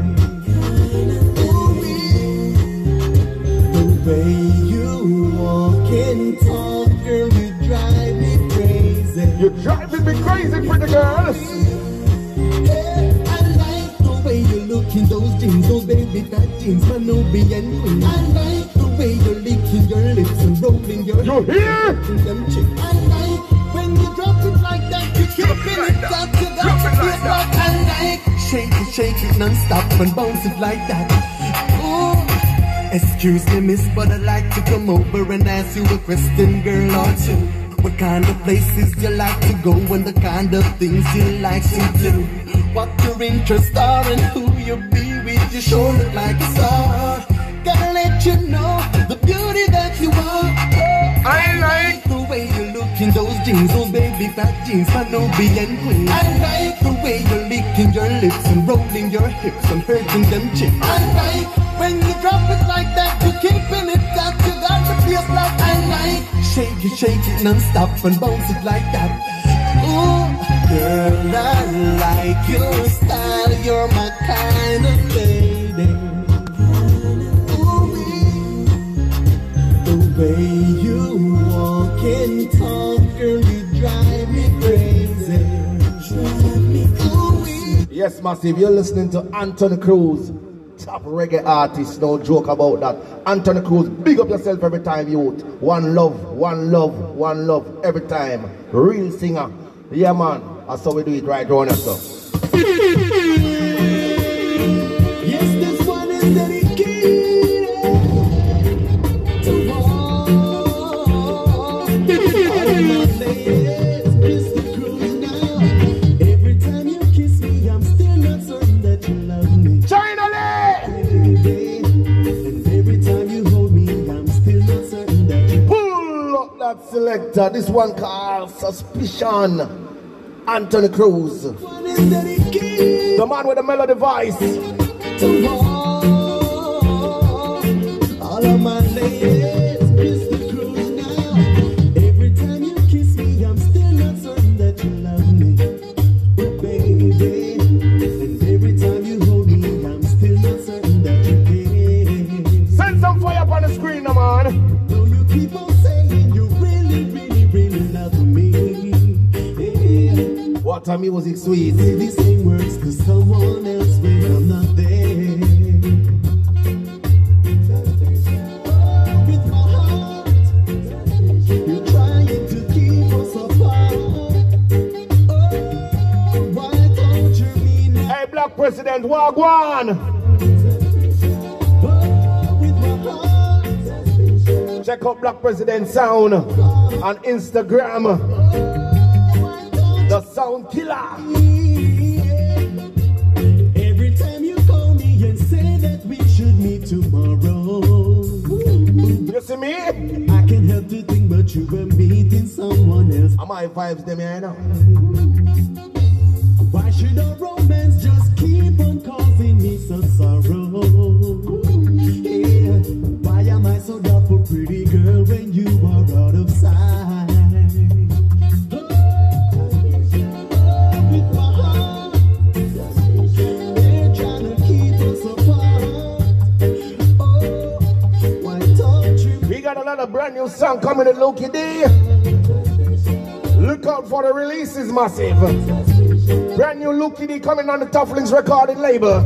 Way you walk and talk, girl, you drive me crazy.
You driving me crazy, pretty girl.
I like the way you look in those jeans, those baby fat jeans, queen. I like the way you're licking your lips and rolling your
You hear?
them chicks. I like when you drop it like that, you keeping it up, to feel like I like. Shake it, shake it non-stop and bounce it like that. Ooh, excuse me, miss, but I'd like to come over and ask you a question, girl, or two. What kind of places you like to go and the kind of things you like to do? What your interests are and who you be with, you sure look like a star. Gotta let you know the beauty that you are.
I like.
In those jeans, those baby fat jeans, Nubian queen. I like the way you're licking your lips and rolling your hips and hurting them chicks. I like when you drop it like that, you're keeping it up, you got the face like I like. Shake it, shake it non-stop and bounce it like that. Ooh, girl, I like your style, you're my kind of lady. Ooh, the way you walk talk,
Yes, massive. You're listening to Anthony Cruz, top reggae artist. No joke about that. Anthony Cruz, big up yourself every time, youth. One love, one love, one love every time. Real singer. Yeah, man. That's how we do it right around here, so. Selector. This one called Suspicion. Anthony Cruz. The man with the melody voice. A music sweet.
Say the same words to someone else when I'm not there. With my heart, you're trying to keep us apart. Oh, why don't you mean that?
Hey, Black President, Wagwan.
Oh, with my heart,
Check out Black President Sound on Instagram. Sound Killer.
Every time you call me and say that we should meet tomorrow,
You see me?
I can't help to think but you were meeting someone else.
Am I vibes them here now?
Why should our romance just keep on causing me such sorrow? Yeah. Why am I so doubtful, pretty girl, when you are out of sight?
Brand new song coming to Lukie D. Look out for the releases, massive. Brand new Lukie D coming on the Tuff Links recording label.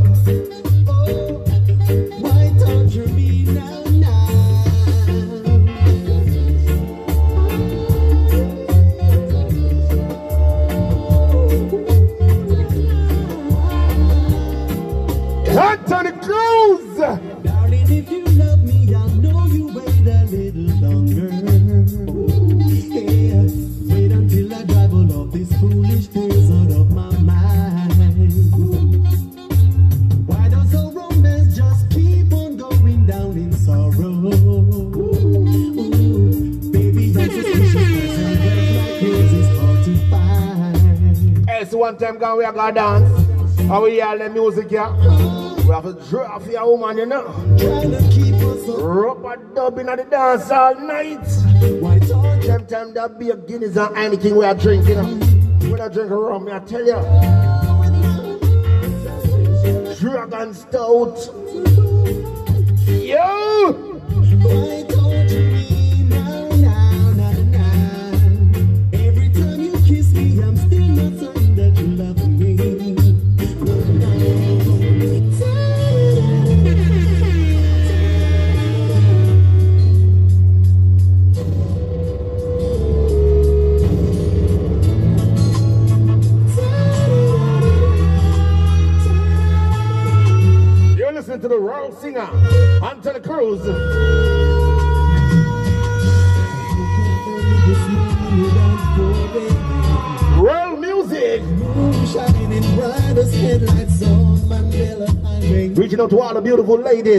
Find.
Hey, so one time gone we are gonna dance. And we hear the music here. We have to drop for your woman, you know. Rubber dubbing at the dance all night.
Why don't you?
Time that be a Guinness and anything we are drinking. You know. We are drinking rum, I tell you. Dragon Stout. Yo!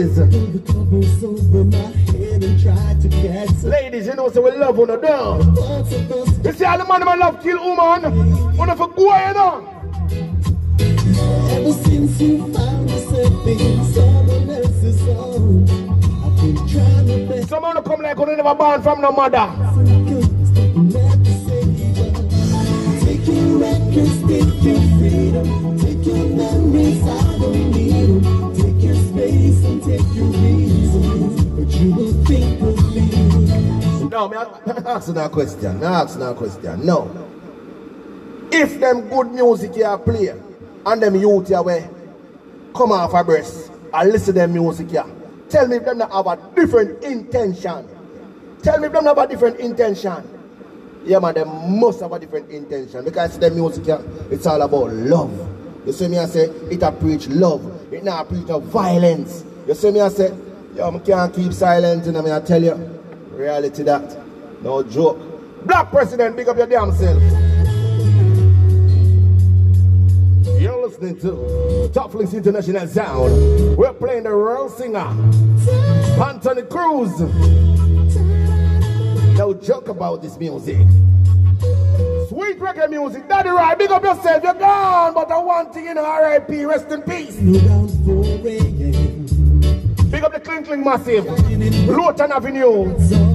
Some
Ladies, you know, so we love on the down.
thoughts of us.
You see all the man my love kill woman. Wanna for go you know?
Ever since you found yourself in someone else's home, I've been trying to make
Some man come like you never born from no mother. Ask that question. Me ask that question. No. If them good music here play and them youth here way come off a breast and listen to them music here, tell me if them have a different intention. Tell me if them have a different intention. Yeah, man, they must have a different intention because the music here, it's all about love. You see me, I say, it a preach love. It not preach of violence. You see me, I say, yo, I can't keep silent, and you know me, I tell you. Reality that. No joke. Black president, big up your damn self. You're listening to Tuff Links International Sound. We're playing the royal singer, Anthony Cruz. No joke about this music. Sweet reggae music, Daddy U-Roy, big up yourself, you're gone, but I want to, you know, R.I.P., rest in peace. Big up the Clinkling Massive, Lawton Avenue,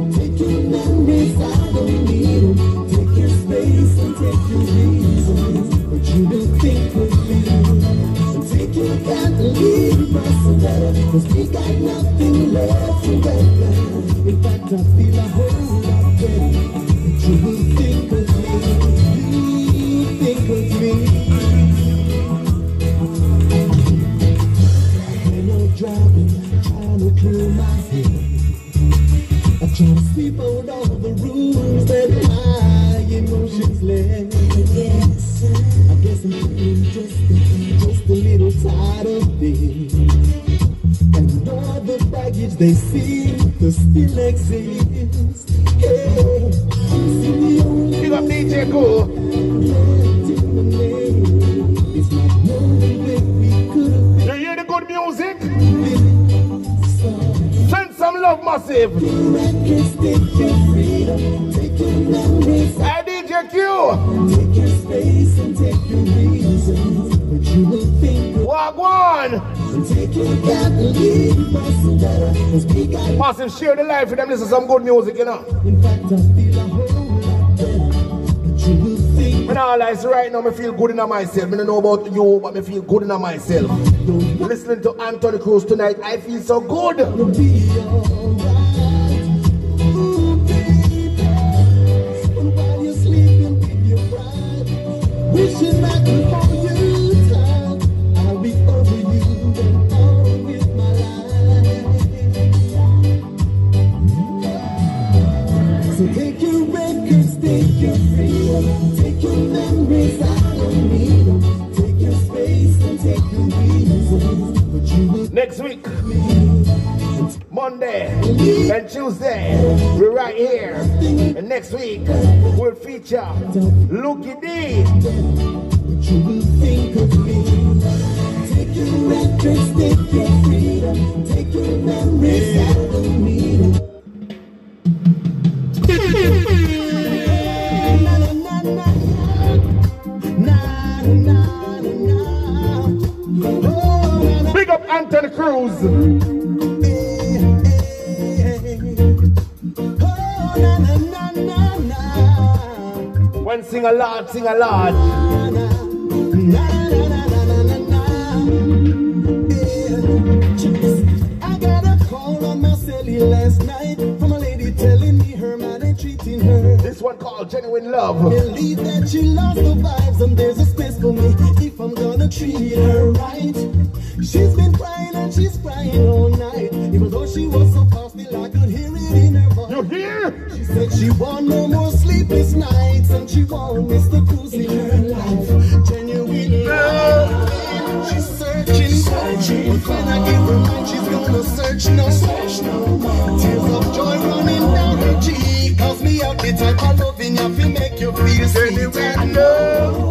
take your memories, I don't need them. Take your space and take your reasons, but you don't think of me. And take your cat and leave better, cause we got nothing left forever. In fact, I feel a whole lot better. But you will think of me. Think of me. Driving, trying to clear my head. I try to sweep out all the rules that my emotions led. Yes, I guess I'm feeling just, just a little tired of it. And all the baggage they seem to still exist. Yeah, see the only
Big up DJ Cool.
left in the name is not knowing where we could
You hear the good music? Love, Massive. Hey, DJ Q.
take your space and take your reasons. But you think
Massive, share the life with them. Listen to some good music, you know.
I
realize right now, me feel good in myself. I don't know about you, but me feel good in myself. Listening to Anthony Cruz tonight, I feel so good. Next week, Monday and Tuesday, we're right here. And next week, we'll feature Lukie D.
But you will think of me. Take your take your freedom, take your memories, I don't need
Anthony Cruz. When sing a lot, sing a lot.
I got a call on my celly last night from a lady telling me her man ain't treating her.
This one called Genuine Love.
Believe that she lost the vibes and there's a space for me if I'm gonna treat her right. She's been crying and she's crying all night. Even though she was so far, still I could hear it in her voice.
You hear?
She said she want no more sleepless nights and she won't miss the Cruz in her life. Genuine love. She's searching, searching. But when I give her mine, she's gonna search no, search no more. Tears of joy running down her cheek. Cause me have the type of loving you make you feel sweet. I know that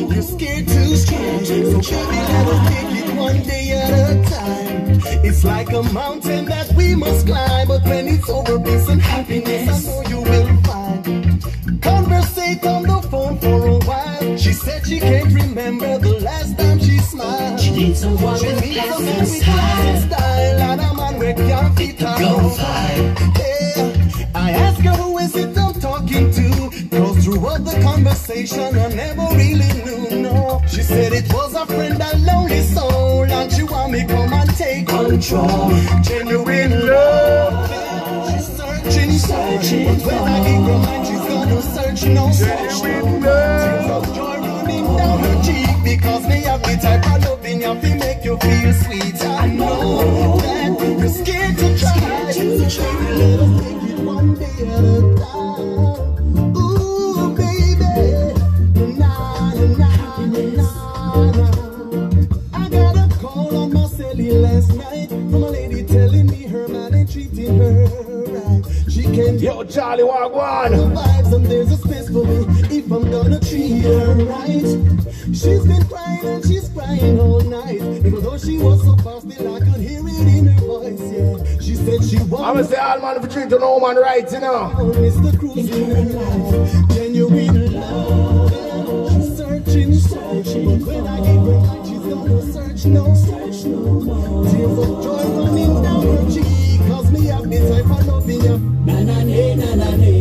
you're scared to stretch. So baby, let us take it one day at a time. It's like a mountain that we must climb. But when it's over, peace and happiness, I know you will find. Conversate on the phone for a while. She said she can't remember the last time she smiled. She needs someone she needs a man with class and style and a man with can fit her. Yeah. I asked her who is it I'm talking to. Throughout the conversation I never really knew. No, she said it was a friend, a lonely soul, and she want me come and take control. Genuine love. She's searching, searching. But when I give her mine, she's gonna search, no search. Tears of joy running down her cheek because me have the type of loving you feel make you feel sweet. I know that you're scared to try. So baby, let us take it one day at a time.
Man.
Vibes and there's a space for me if I'm gonna treat her right. She's been crying and she's crying all night. Even though she was so far, still I could hear it in her voice. Yeah, she said she
I'm gonna say all man for treat to no man right, you know.
Mr. Cruz in her life, genuine love. She's searching, searching, but when I give her light, she's gonna search no, search no more. Tears of joy running down her cheek, Na na na na na na.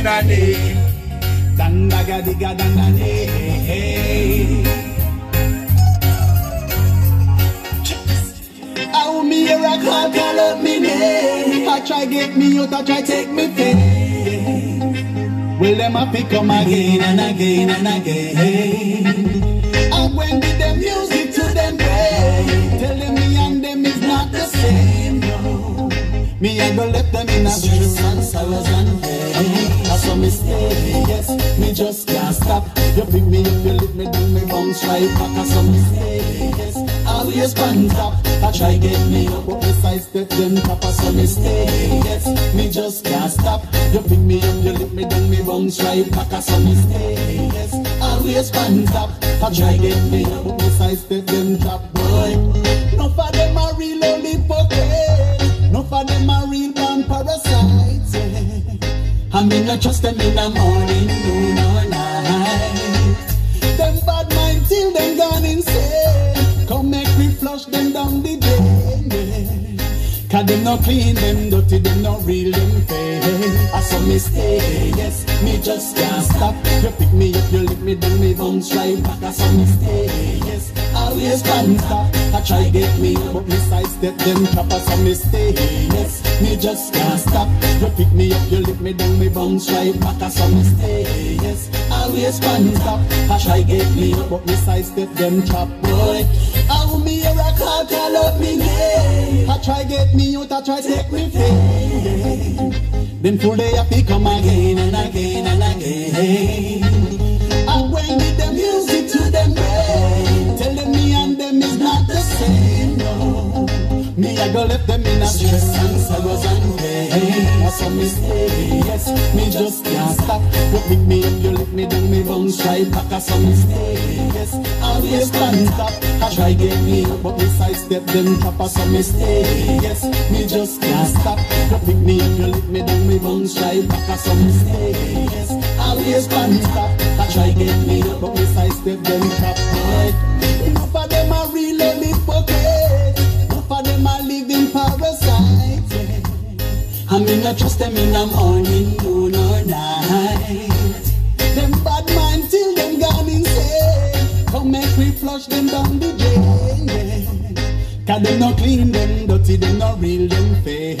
Na me rock hard call up I try get me out, I try take me fame Well them a pick come again and again and again And when did them music to them brain Telling me and them is not the same no. Me I go left them in a stress and sorrows and pain I saw me stay, yes, me just can't stop. You pick me up, you lift me down, me bounce right back. I saw me stay, always on top I try get me up, but me sidestep them top I saw me stay, yes, me just can't stop. You pick me up, you lift me down, me bounce right back. I saw me stay, yes, always on top I try get me up, but me sidestep them top, boy Enough of them are real only hypocrite. Enough of them are real born parasites, yeah. I mean, not trust them in the morning, noon or night. Down the drain. Cause them no clean, them dirty, them no real, them fake. I saw me stay, yes, me just can't stop. You pick me up, you lift me down, me bounce right back. I saw me stay, yes, always can't stop. I try get me but me sidestep them trap. I saw me stay, yes, me just can't stop. You pick me up, you lift me down, me bounce right back. I saw me stay, yes, always can't stop. I try get me but me sidestep them trap, boy. Hard, call up me name. I try get me out, I try take me fame. Then full day I pick come again and again and again. And when did the music to them I go left them in a stress and sorrows and pain. Saw me stay, yes, me just can't stop. You pick me up, you lift me down, me bounce right back. Saw me stay, yes, always can't stop. I try get me up, but me sidestep them trap. Saw me stay, yes, me just can't stop. You pick me up, you lift me down, me bounce right back. Saw me stay, yes, always can't stop. I try get me up, but me sidestep them trap. I mean, not trust them in the morning, noon or night. Them bad mind till them gone insane. Come make me flush them down the drain. Cause them no clean, them dirty, them no real, them fake.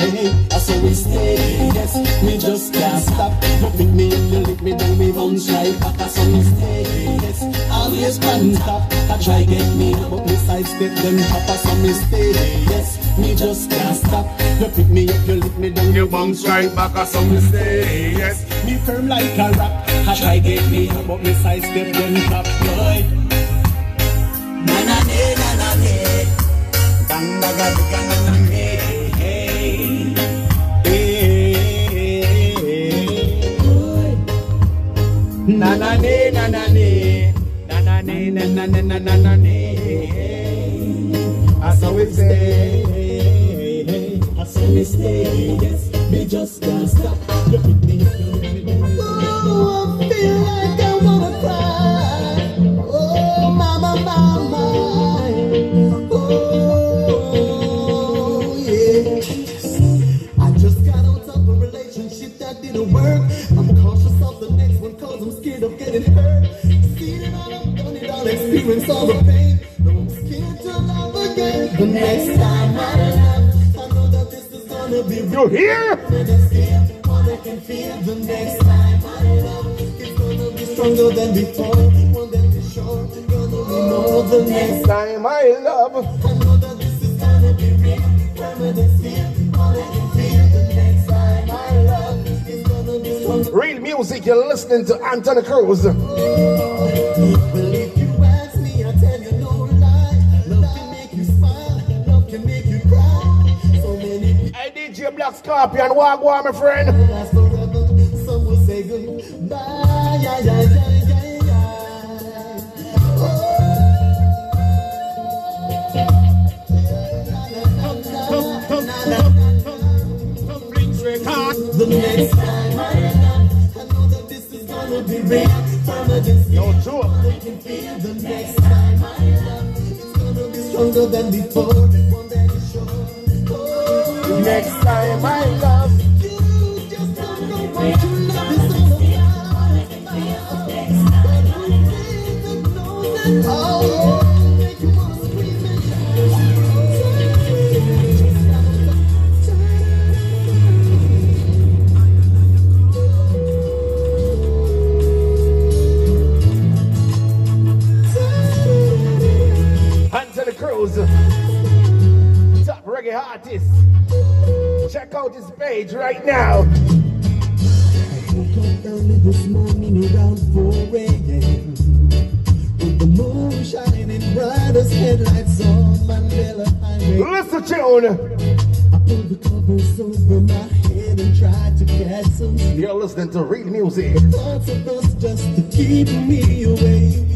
Saw we stay, yes, me just can't stop. You pick me up, you lift me down, me bounce right back. I saw me stay, yes, always can't stop. I try get me but me sidestep them. I saw me stay, yes, me just can't stop. You pick me up, you lift me down, you bounce right back. I saw me stay, yes, me firm like a rock. I try get me but me sidestep them top. Boy. Na. Hey, just can't stop. You. Oh, I feel like it all, the pain. No, I'm scared to love again. The next time I love, I know that this is gonna be
You hear?
all I can feel the next time I love It's gonna be stronger than before is sure Gonna be more the next
Time I love.
I know that this is gonna be real Permanent All I can feel the next time I love It's gonna be stronger
Real music, you're listening to Anthony Cruz.
Oh.
Black Scorpion, walk on, my friend.
Some will say goodbye. Yeah, yeah, yeah, yeah, yeah.
Come, come, come, come, come, come, Flings record.
The next time I love, I know that this is gonna be real. From a distance,
Yo.
I can feel the next time I love. It's gonna be stronger than before.
Next time I
love.
Out his page right now.
Woke up early this morning around 4 a.m. With the moon shining bright as headlights on Mandela Highway.
Listen tune.
I pulled the covers over my head and tried to some.
You're listening to real music.
Thoughts of us just to keep me.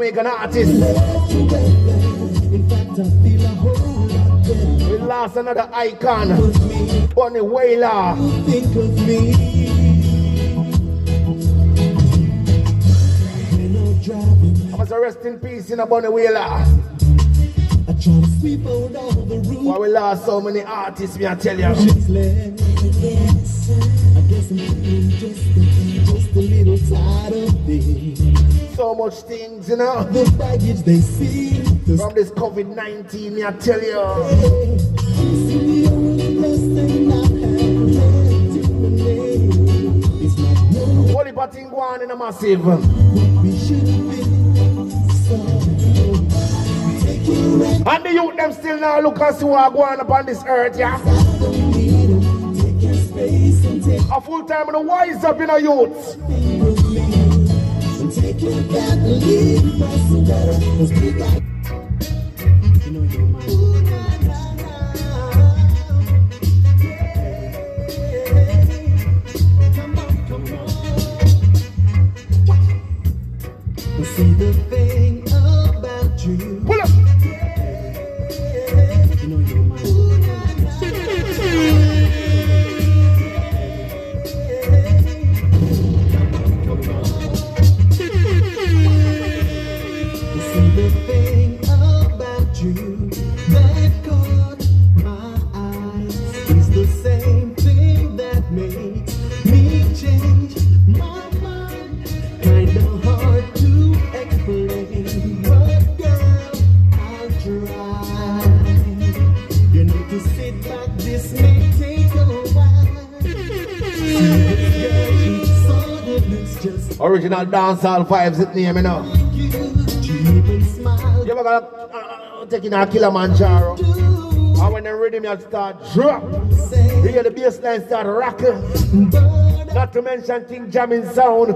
Lot better
We lost another icon. Bunny Wailer.
Think of me.
I rest in peace in a
the room.
Why we lost so many artists, me I tell you.
I guess I'm just a little tired of this.
So much things, you know.
The baggage they see.
From this COVID-19, me I tell you.
The only I have left in the name is not knowing
Holy Patin go on in a massive.
what we should have been. So, take your record,
And the youth them still now look and see what go on upon this earth, yeah.
I don't need 'em. Take your space and
A full time and wise up in a youth.
Thing can't leave us better.
Original dancehall vibes it name, you know.
you. She even smiled.
You ever gonna uh, taking a Kilimanjaro? And when the rhythm you start drop, you hear the bass line start rocking. Not to mention King Jammy's sound.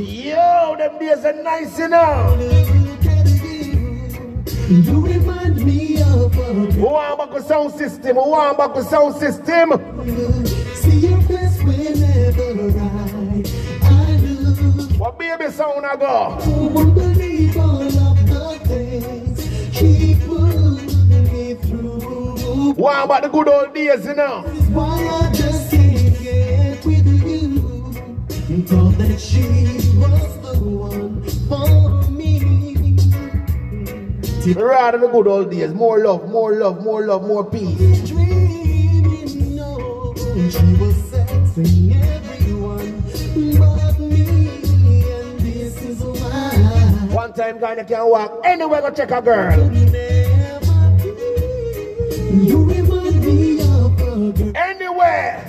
Yo, them days are nice, you know.
look at you. You remind me of a
Who want back with sound system? Who want back with sound system? Baby sound I go?
You won't believe all of the things he put me through.
Want about the good old days, you know.
Why I just can't get with you. Thought that she was the one for me.
Rather the good old days. More love, more love, more love, more peace.
Dreaming, no, she was sexing
time guy that can walk anywhere go check a girl.
You remind me of a girl
Anywhere.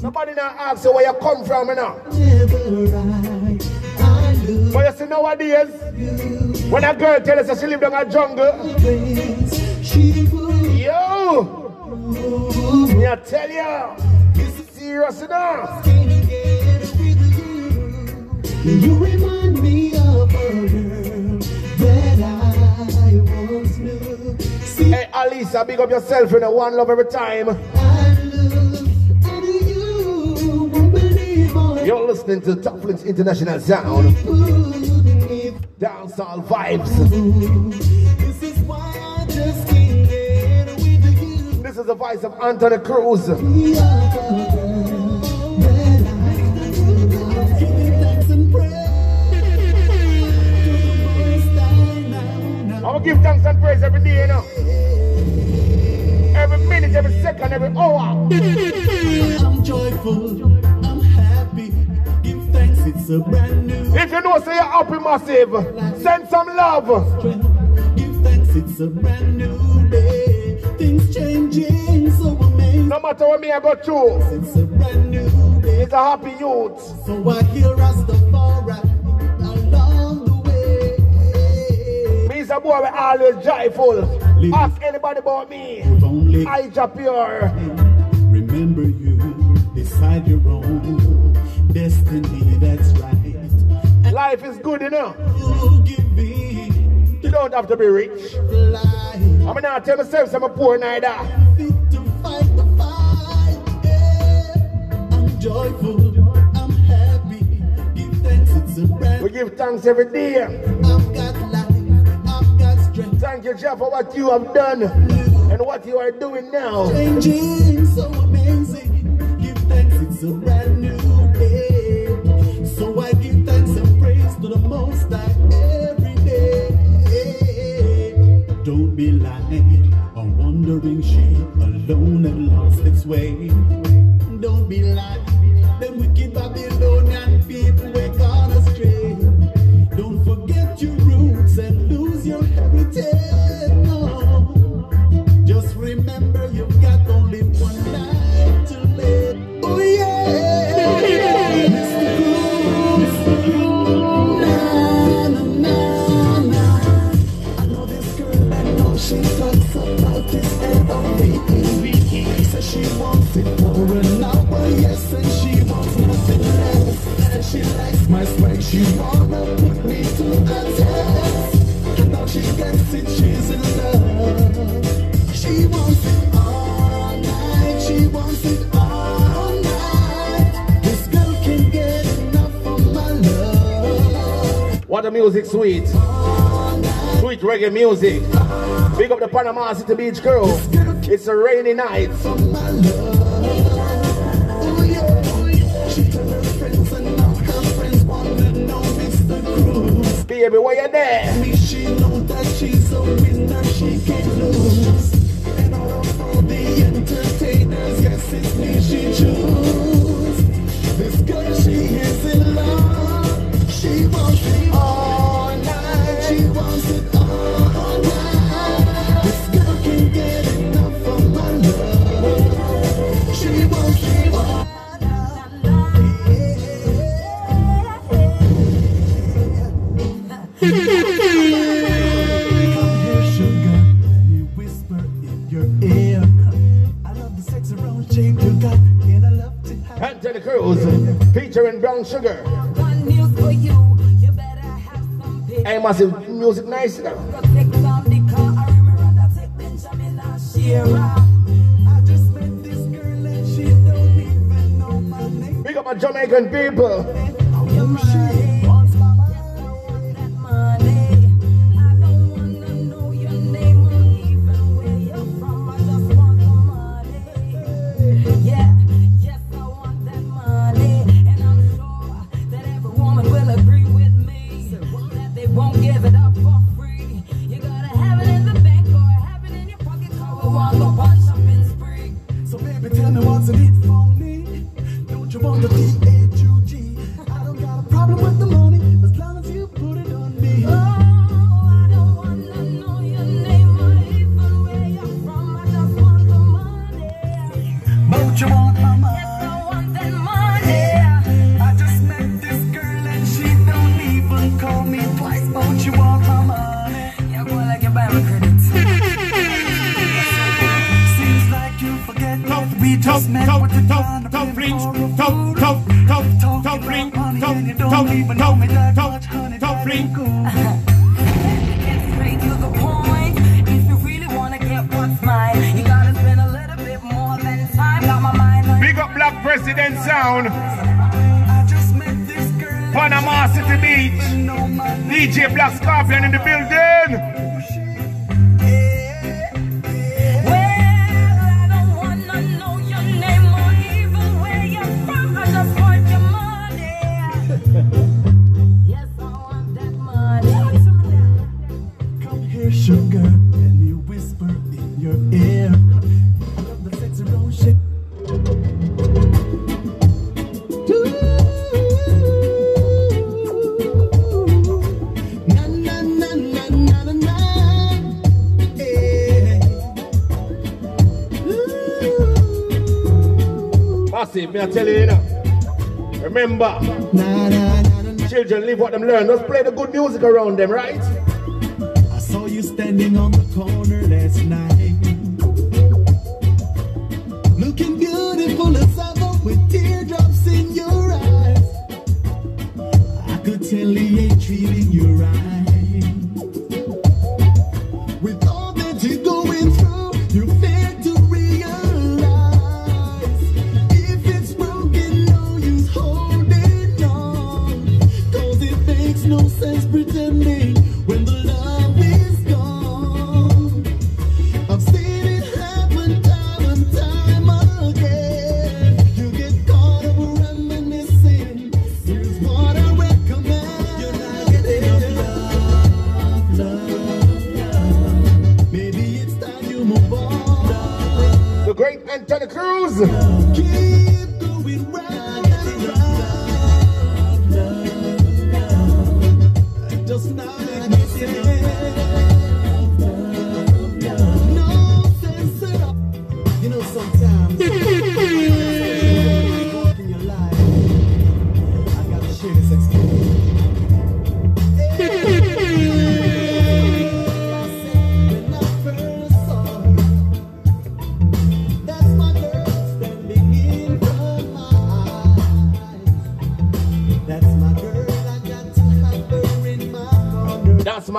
Nobody now ask you where you come from, you know. But you see nowadays, when a girl tell us that she live in a jungle, yo, me I tell you, serious enough.
You remind me of a girl that I once knew. See,
Hey, Alisa, big up yourself, you know, one love every time.
I you, won't believe all
You're listening to Tuff Links International Sound, dancehall vibes.
This is why I just can't get with you.
This is the voice of Anthony Cruz.
The
I'm gonna give thanks and praise every day, you know. Every minute, every second, every hour.
I'm joyful, I'm happy. Give thanks, it's a brand new
If you know, say you're happy massive, send some love.
Give thanks, it's a brand new day. Things changing, so amazing.
No matter what me I go through,
It's a brand new day.
it's a happy youth.
So I hear Rastafari along
A boy we always joyful. Ask anybody about me. I pure.
remember you decide your own destiny. That's right.
Life is good, you know.
You give me
You don't have to be rich. I'm not tell myself I'm a poor neither.
To fight the fight. Yeah. I'm joyful. I'm happy. Give thanks. It's a.
We give thanks every day. Thank you, Jeff, for what you have done and what you are doing now.
changing so amazing. Give thanks, it's a brand new day. So I give thanks and praise to the Most High every day. Don't be lying or wondering sheep alone and lost its way. Don't be like them wicked Babylonian
music sweet. Sweet reggae music. Big up the Panama City Beach crew. It's a rainy night.
And she don't even know my name.
Big up my Jamaican people.
me
I tell you, you know. Remember, children live what them learn. Let's play the good music around them, right?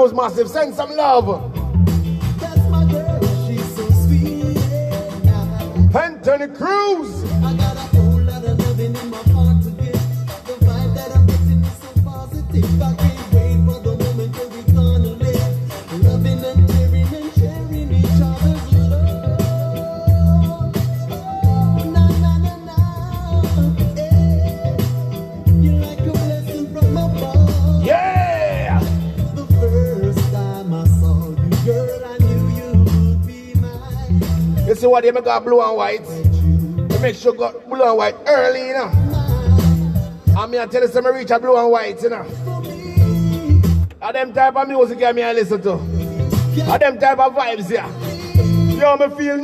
those massive. Send some love. They make
I got
blue and white. They make sure got blue and white early, you know. And me, I tell you, some reach a blue and white, you know. All them type of music I me I listen to. All them type of vibes, yeah.
You
know, me feel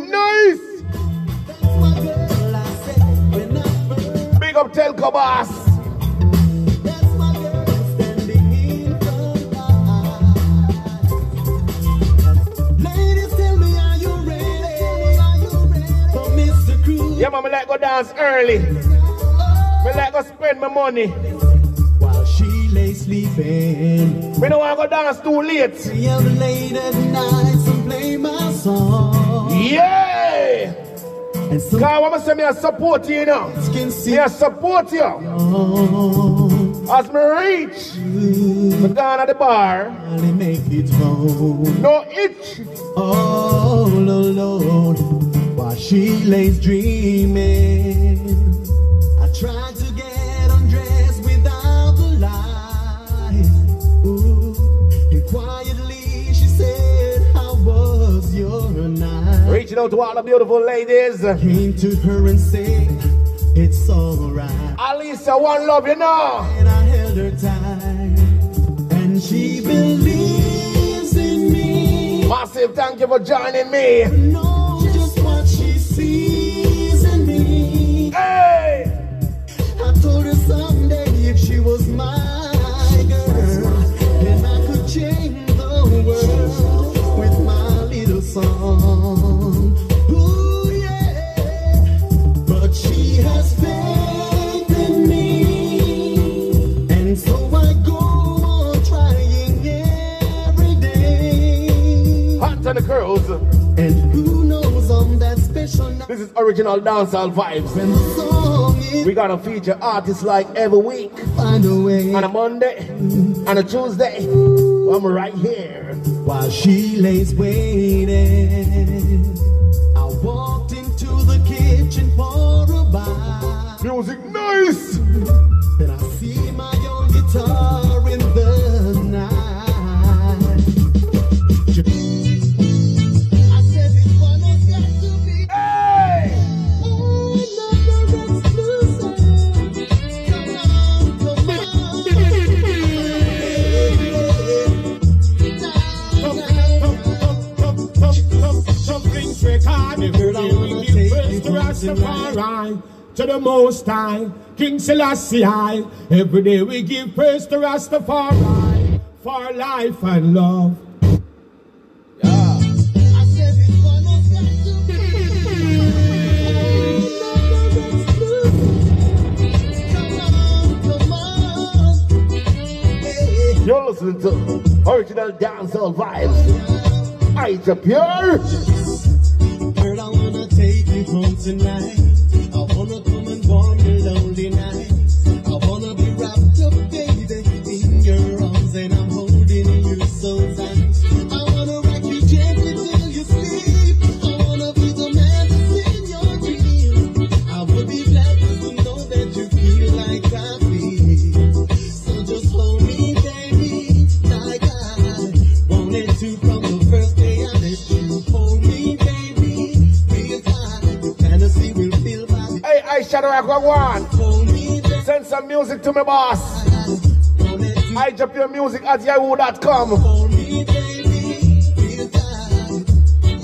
dance early. Me like to spend my money.
While she lay sleeping.
We don't want to dance too late.
We have late at night and play my song.
Yeah!
And so
God, I'm going to say me I support you, you know. Me I support you.
Young.
As me reach, me down at the bar.
Make it home.
No itch.
Oh, All alone. While she lays dreaming. I tried to get
undressed without the light. Ooh. And quietly she said How was your night?
Reaching out to all the beautiful ladies.
Came to her and said It's alright.
Alisa, one love, you know.
And I held her tight. And she believes in
Massive thank you for joining me. No. Girls.
And who knows on that special night
This is original dancehall vibes.
when the song is
We gotta feature artists like every week.
find a way.
On a Monday, mm-hmm. on a Tuesday. I'm right here.
While she lays waiting,
Rastafari. To the Most High, King Selassie. Every day we give praise to Rastafari for life and love.
Hey,
You're listening to original dancehall vibes. I pure.
Home tonight. I wanna I me, baby,
Send some music to me, boss. I drop your music at yahoo.com.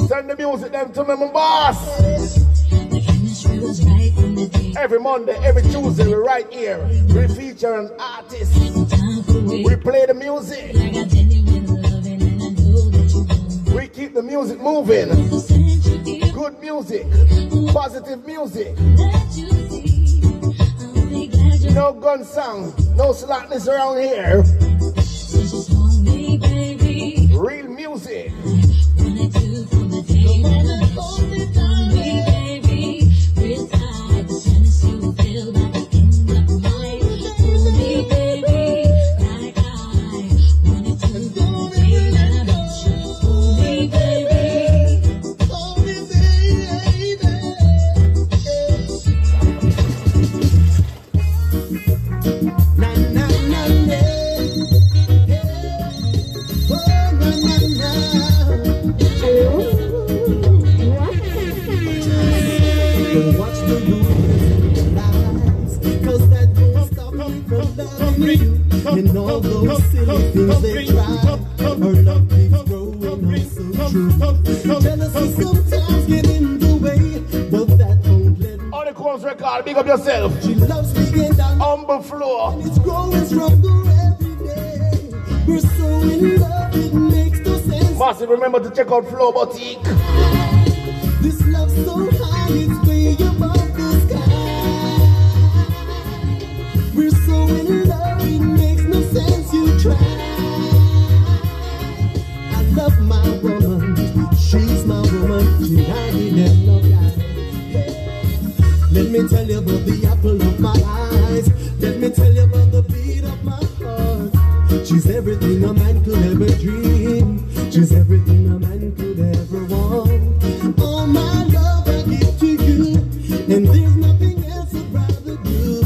Send the music them to me, my boss. Every Monday, every Tuesday, we're right here. We feature an artist. We play the music. We keep the music moving. Good music. Positive music. No gun sound. No slackness around here. Remember to check out Flow Boutique.
This love so high, it's way above the sky. We're so in love, it makes no sense. You try. I love my woman, she's my woman. United and lie. Let me tell you about the apple of my eyes. Let me tell you about the beat of my heart. She's everything a man could ever dream. She's everything a man could ever want. All my love I give to you, and there's nothing else I'd rather do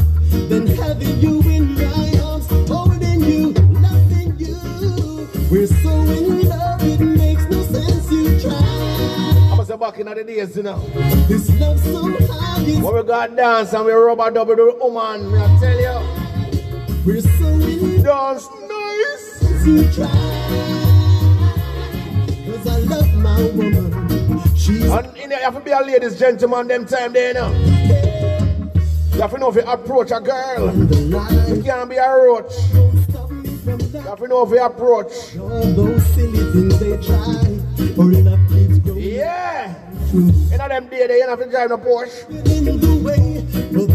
than having you in my arms, holding you, loving you. We're so in love, it makes no sense. You try.
I must say back in the days, you know.
This love so high is
When we got dance and we rubber double the woman, I tell you.
we're so in love.
Dance nice.
to try. Cause I love my woman. She's
And in there, you have to be a ladies gentleman them time there, you know. You have to know if you approach a girl. You can't be a roach.
Don't stop me from
You have to know if you approach.
Those silly things they try. Or in a
Yeah. In a them day, there, you have to drive no Porsche. You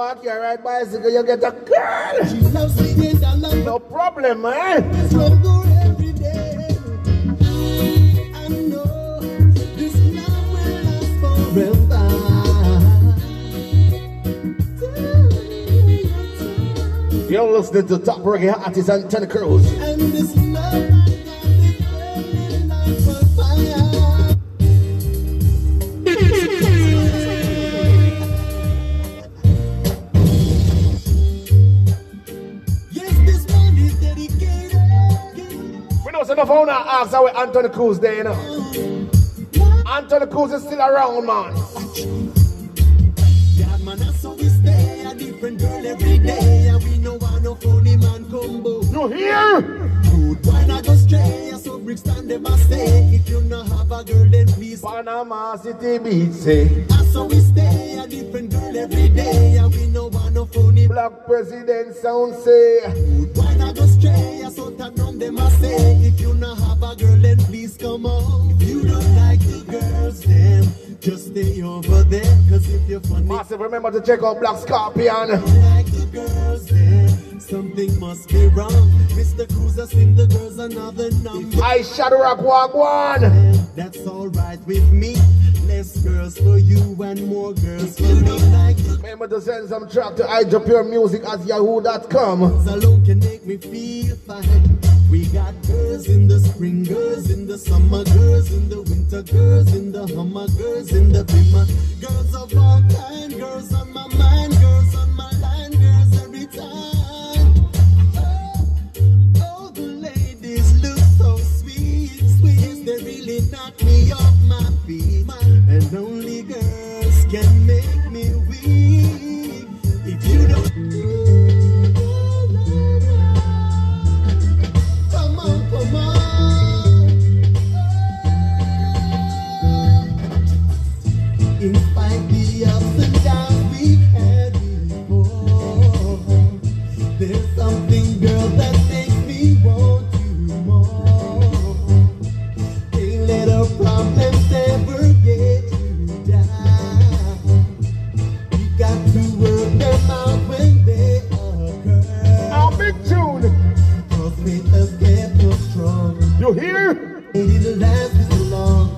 walk, you ride bicycle, you get a girl.
she loves me love.
No problem, man.
Struggle
You're listening to top reggae artist Anthony Cruz.
And this love I got is burning like a fire. Yes, this one is dedicated.
We know some of our ask how Anthony Cruz there, you know. Anthony Cruz is still around, man.
God, man, that's how we stay. A different girl every day. And we know no funny man combo.
You hear?
Good boy, not go So Brixton never say. If you not have a girl, then please.
Panama City Beach, say.
That's how we stay. A different girl every day. And we know want no funny
Black president sound say.
Not go stray. So on them I say. If you not have a girl, then please come on. If you don't like the girls, then just stay over there. Cause if you're funny.
Massive, remember to check out Black Scorpion.
like the girls there. Something must be wrong. Mr. Cruiser sing the girls another number.
I Shadow Rock Walk One.
That's alright with me. Less girls for you and more girls for me. Like
Remember to send some track to iJoPureMusic at yahoo.com.
alone can make me feel fine. We got girls in the spring, girls in the summer, girls in the winter, girls in the hummer, girls in the bimmer. Girls of all kind, girls on my mind, knock me off my feet. And You
hear?
It'll last me so long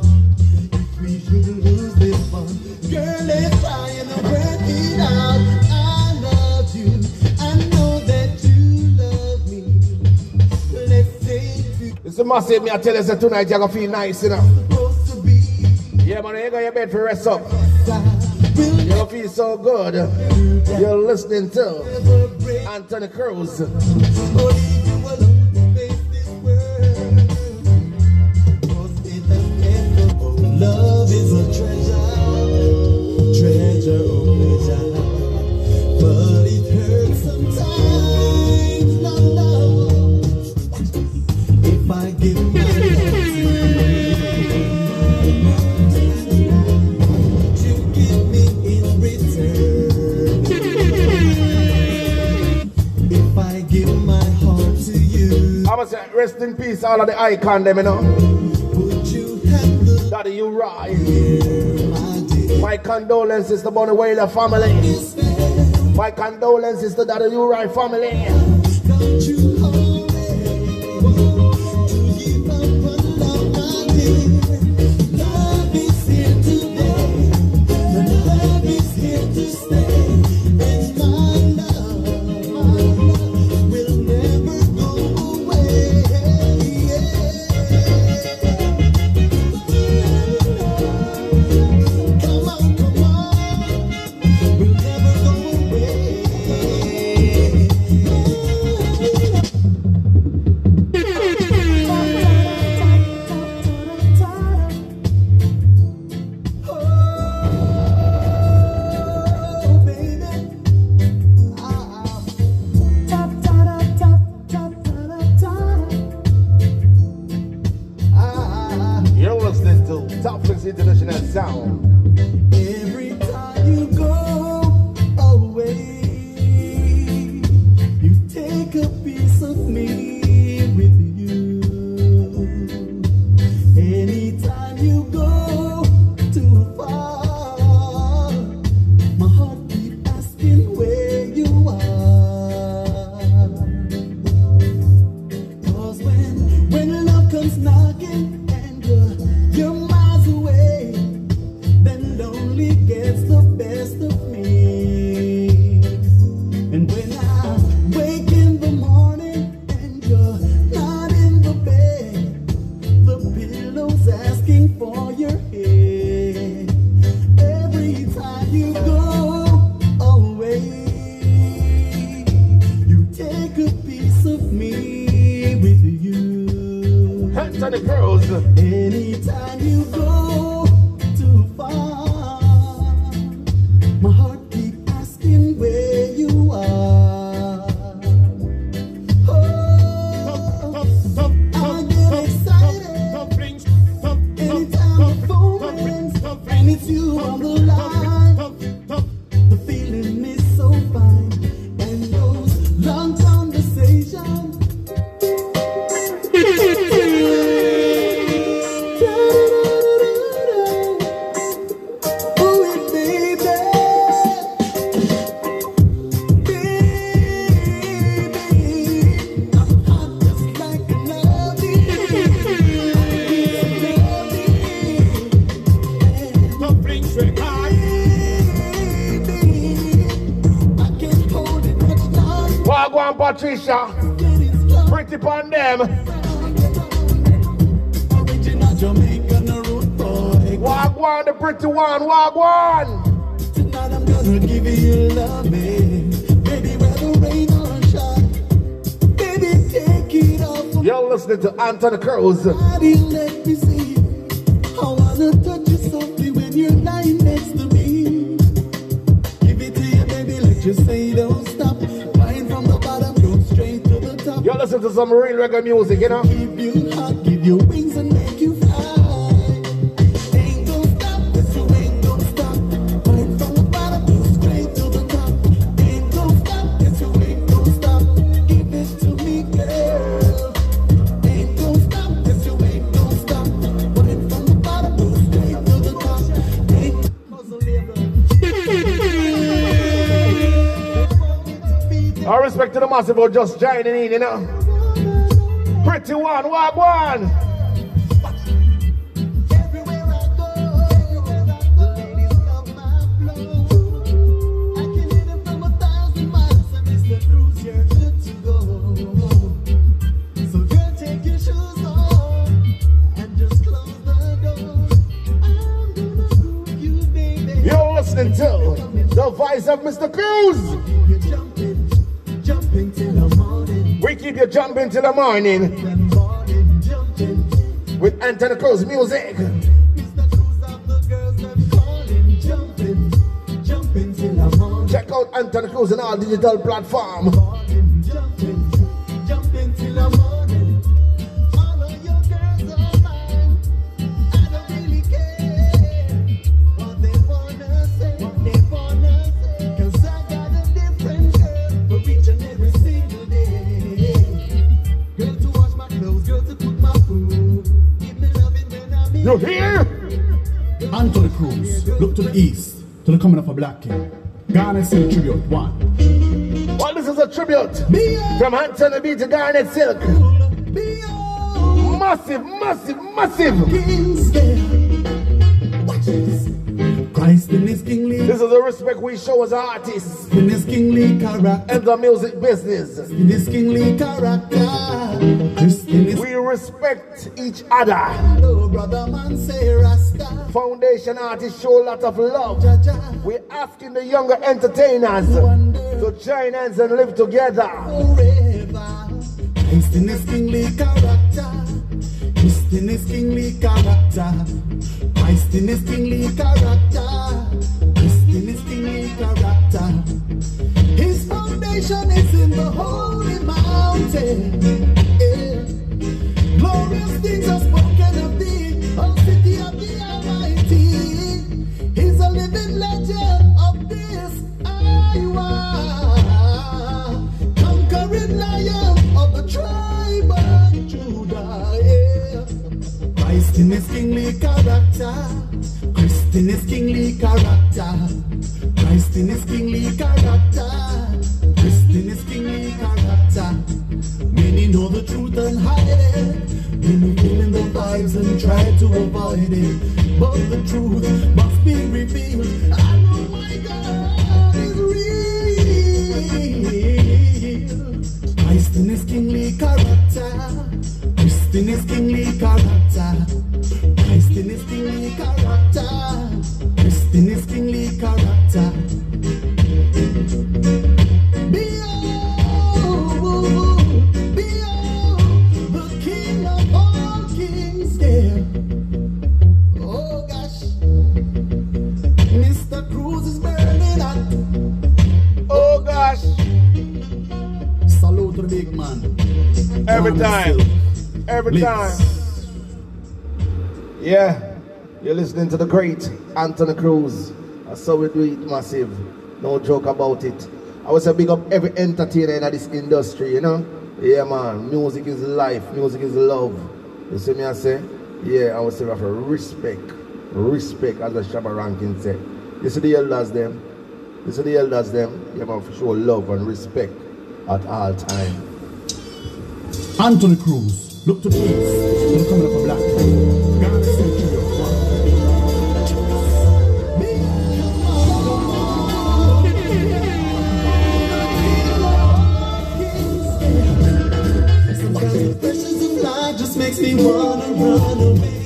if we should lose this one. Girl, let's try and work it out. I love you. I know that you love me. Let's say it's
It's a massive, me I tell you, say tonight you're gonna feel nice, you know.
to.
Yeah, man, you go your bed for rest up. You're gonna feel so good. You're listening to. Anthony Cruz.
In
peace, all of the icon them, you know.
you
Daddy
U-Roy. my
condolences to Bunny Wailer family. My condolences to Daddy U-Roy family.
The
pretty one.
Tonight I'm gonna give you loving. Baby, whether rain or shine. Baby, take it off.
You're listening to Cruz.
Body, let me see. I wanna touch you softly when you're lying next to me. Give it to you, baby, let you say don't stop. From the bottom, go straight to the top.
Y'all listening to some real reggae music, you know?
To the
massive for just joining in, you know? Pretty one. Wagwan.
one. You're
listening to the voice of Mr. Cruz. You jumping till the morning with Anthony Cruz music. Check out Anthony Cruz on all digital platform.
To
the coming of a black king. Garnet Silk Tribute, one.
Well, this is a tribute
Be uh,
from Anthony B to Garnet Silk.
be all uh,
Massive, massive, massive.
kings
respect we show as artists
in this kingly character,
in the music business.
in his kingly character. Christ in his
We respect each other.
hello, brother man, say Rasta.
Foundation artists show a lot of love.
Jah Jah,
We're asking the younger entertainers
wonder
to join hands and live together.
forever. In this kingly character. Christ in his kingly character. Christ in his kingly character. Foundation is in the holy mountain. Yeah. Glorious things are spoken of thee, O city of the Almighty. He's a living legend of this Iowa. Conquering lion of the tribe of Judah. Yeah. Christ in his kingly character. Christ in his kingly character. Christ in his kingly character. Know the truth and hide it. Many feeling the vibes and try to avoid it. But the truth must be revealed. I know my God is real. Christ in his kingly character. Christ in his kingly character.
Every time. Every time. Yeah. You're listening to the great Anthony Cruz. I saw we do it massive. No joke about it. I was a big up every entertainer in this industry, you know? Yeah man, music is life, music is love. You see me I say? Yeah, I was say to respect. Respect as the Shabba ranking say. You see the elders them? You see the elders them? Yeah man, for sure love and respect at all time.
Anthony Cruz, look to the east, to the coming of a black.
The pressures of life just makes me wanna run away,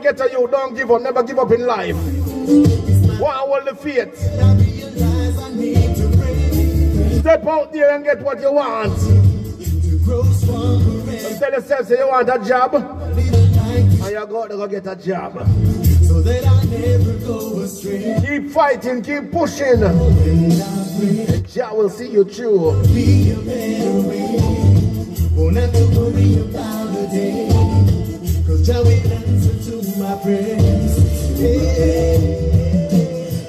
get to you, don't give up, never give up in life. One hold the faith. Step out there and get what you want.
and
Tell yourself, say you want a job, and
be the light
you go to go get a job.
so that I never go astray.
Keep fighting, keep pushing.
And.
Jah will see you through.
be a better way. Won't have to worry about a day. Cause Jah will my. Yeah.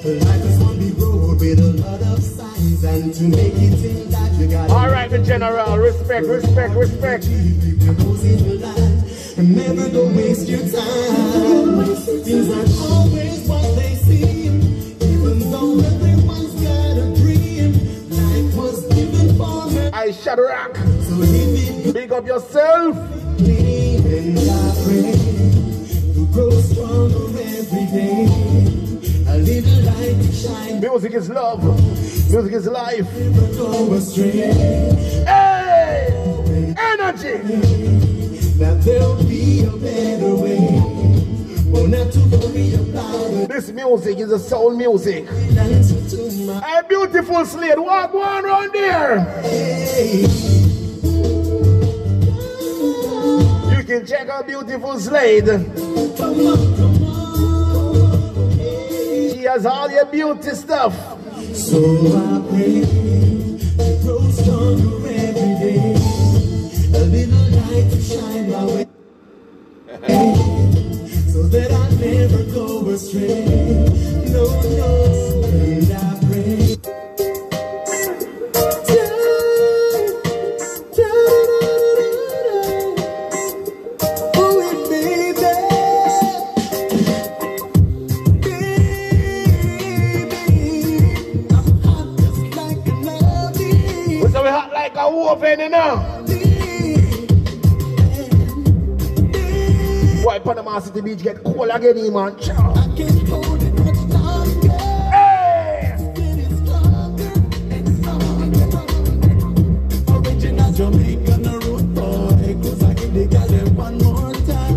Life is one big road with a lot of signs. And to make it in life, you gotta
All right, the general. Respect, respect, respect.
keep your nose in the line. And never go waste your time. Things aren't always what they seem. Even though everyone's got a dream. Life was given for me.
I Shadrach.
So
Big up yourself. Music is love. Music is life.
never go astray.
Hey! Energy!
That there'll be a better way. Won't to worry about.
This music is a soul music.
Answer to my
A beautiful slate. Walk one around there. You can check out beautiful slate. Has all your beauty stuff.
So I pray to grow stronger every day. A little light to shine my way. so that I never go astray. No, no,
you know. Why Panama City Beach get cold again, man? Hey!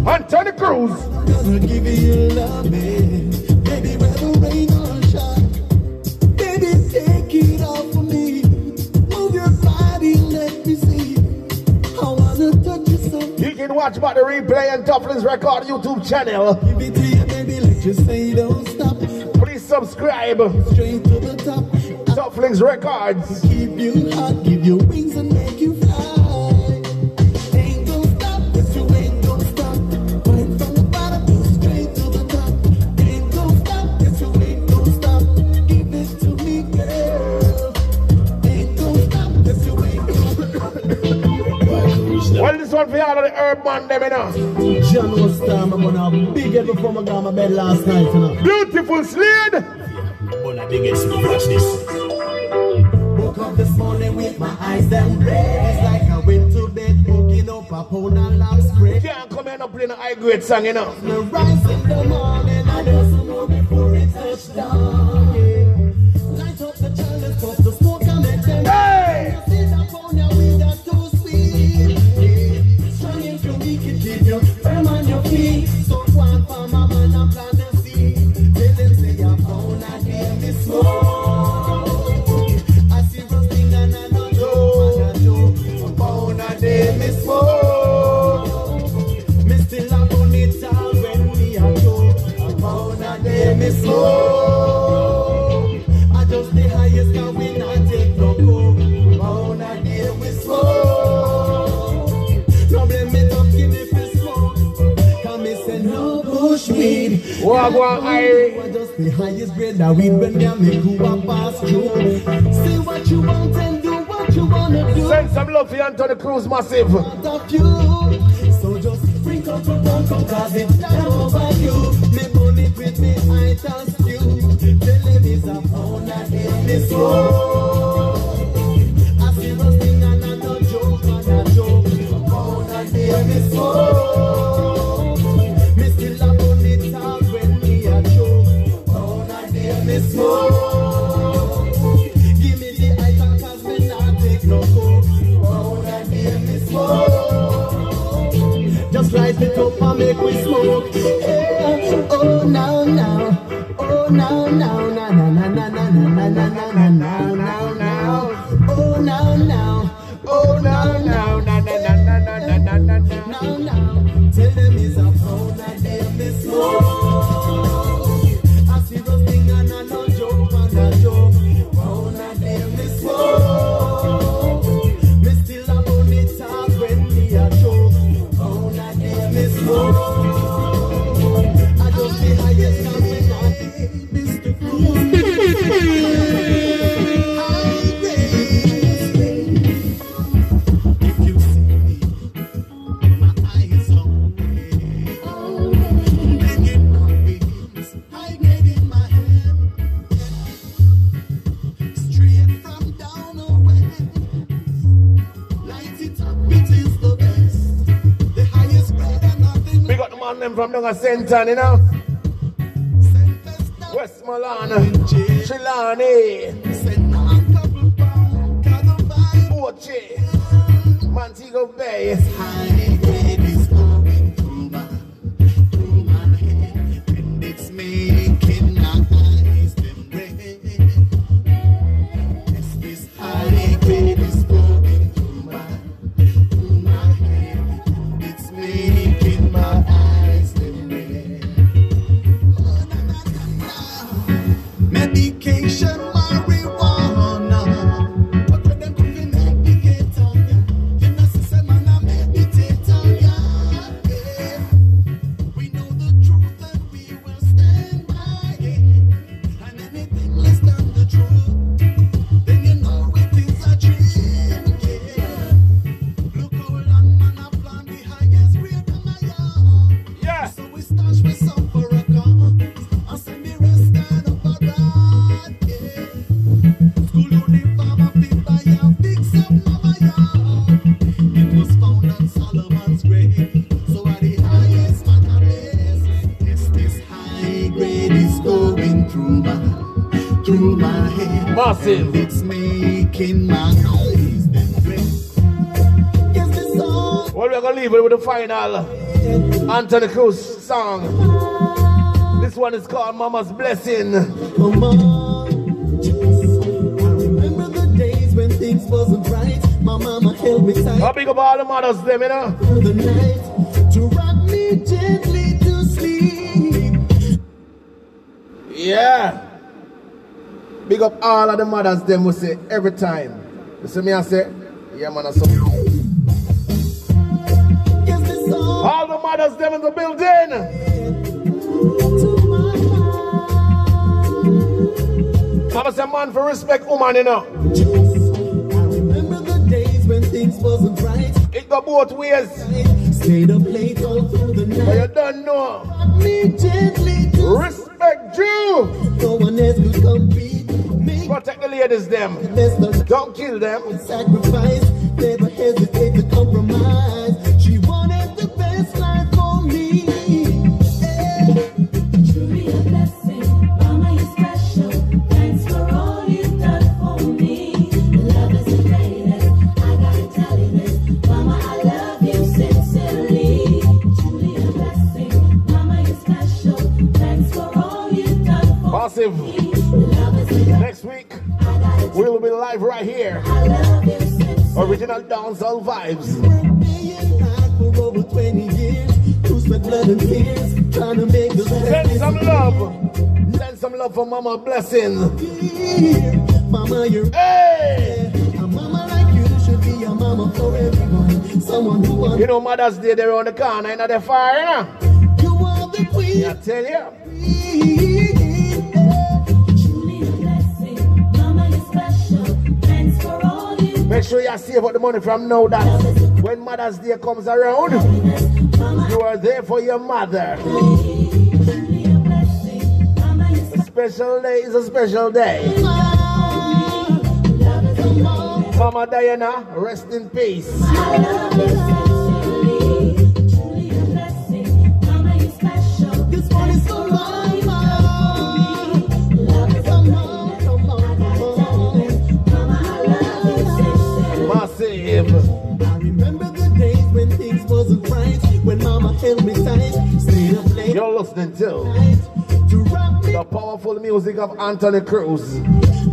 Anthony Cruz.
Gonna give you love,
watch about the replay and Tuff Links Record YouTube channel.
Give it to you, baby, like you say, don't stop.
Please subscribe.
Straight to the top.
Tuff Links Records.
Keep you hot, give you wings and make you
one for all of the herb man, them, you know.
John was time, I'm gonna big head before I got my bed last night, you know.
Beautiful slade.
Woke up this morning with my eyes them red. It's like I went to bed hooking up a pound of lamb spray.
Can't come here and play no high grade song, you know.
The rise in the morning, I know some more before it touched down.
Wagwan Irie.
I just the highest grade that weed when they make who a pass through. Say what you want and do what you wanna do.
Send some love for Anthony Cruz Massive.
Out of you. So just bring your phone come cause it's down over you. Me money with me, I trust you. Tell him it's a phone that in this world. I see thing and I no joke, and a joke. Phone that in this world. Make we smoke. Yeah. Oh now now. Oh now now na na na na na na na na na na song a sentence, you know. Head.
Massive.
And it's making my eyes them. Yes, this song.
Well, we're gonna leave it with the final Anthony Cruz song. This one is called Mama's Blessing.
I remember the days when things wasn't right. My mama held me tight
How big up all the mothers, them, you know?
through the night to rock me gently to sleep.
Yeah. Big up all of the mothers, them will say every time. You see me, I say, yeah, man, I so.
Yes, this song
All the mothers, them in the building. Mama say, man, for respect, woman, you know.
I remember the days when things wasn't right.
It go both ways.
Stayed up late all through the
But you don't know. Respect you.
no one else could compete.
Protect the ladies, them.
the best of
Don't kill them.
sacrifice, never hesitate to compromise.
Tell
we'll be live right here.
I love you sincerely.
Original dancehall vibes.
Being hard for over 20 years. Through sweat, blood, and tears. Trying to make the
Send some love. Send some love for Mama Blessing.
Mama, you're
Hey!
a mama like you should be a mama for everyone. Someone who
You know Mother's Day, they're on the corner, you know, they're fire, you know?
You are the
Yeah, I tell you. Make sure you save up the money from now that when Mother's Day comes around, you are there for your mother.
A
special day is a special day. Mama Diana, rest in peace. Listening to
night to rock me.
the powerful music of Anthony Cruz.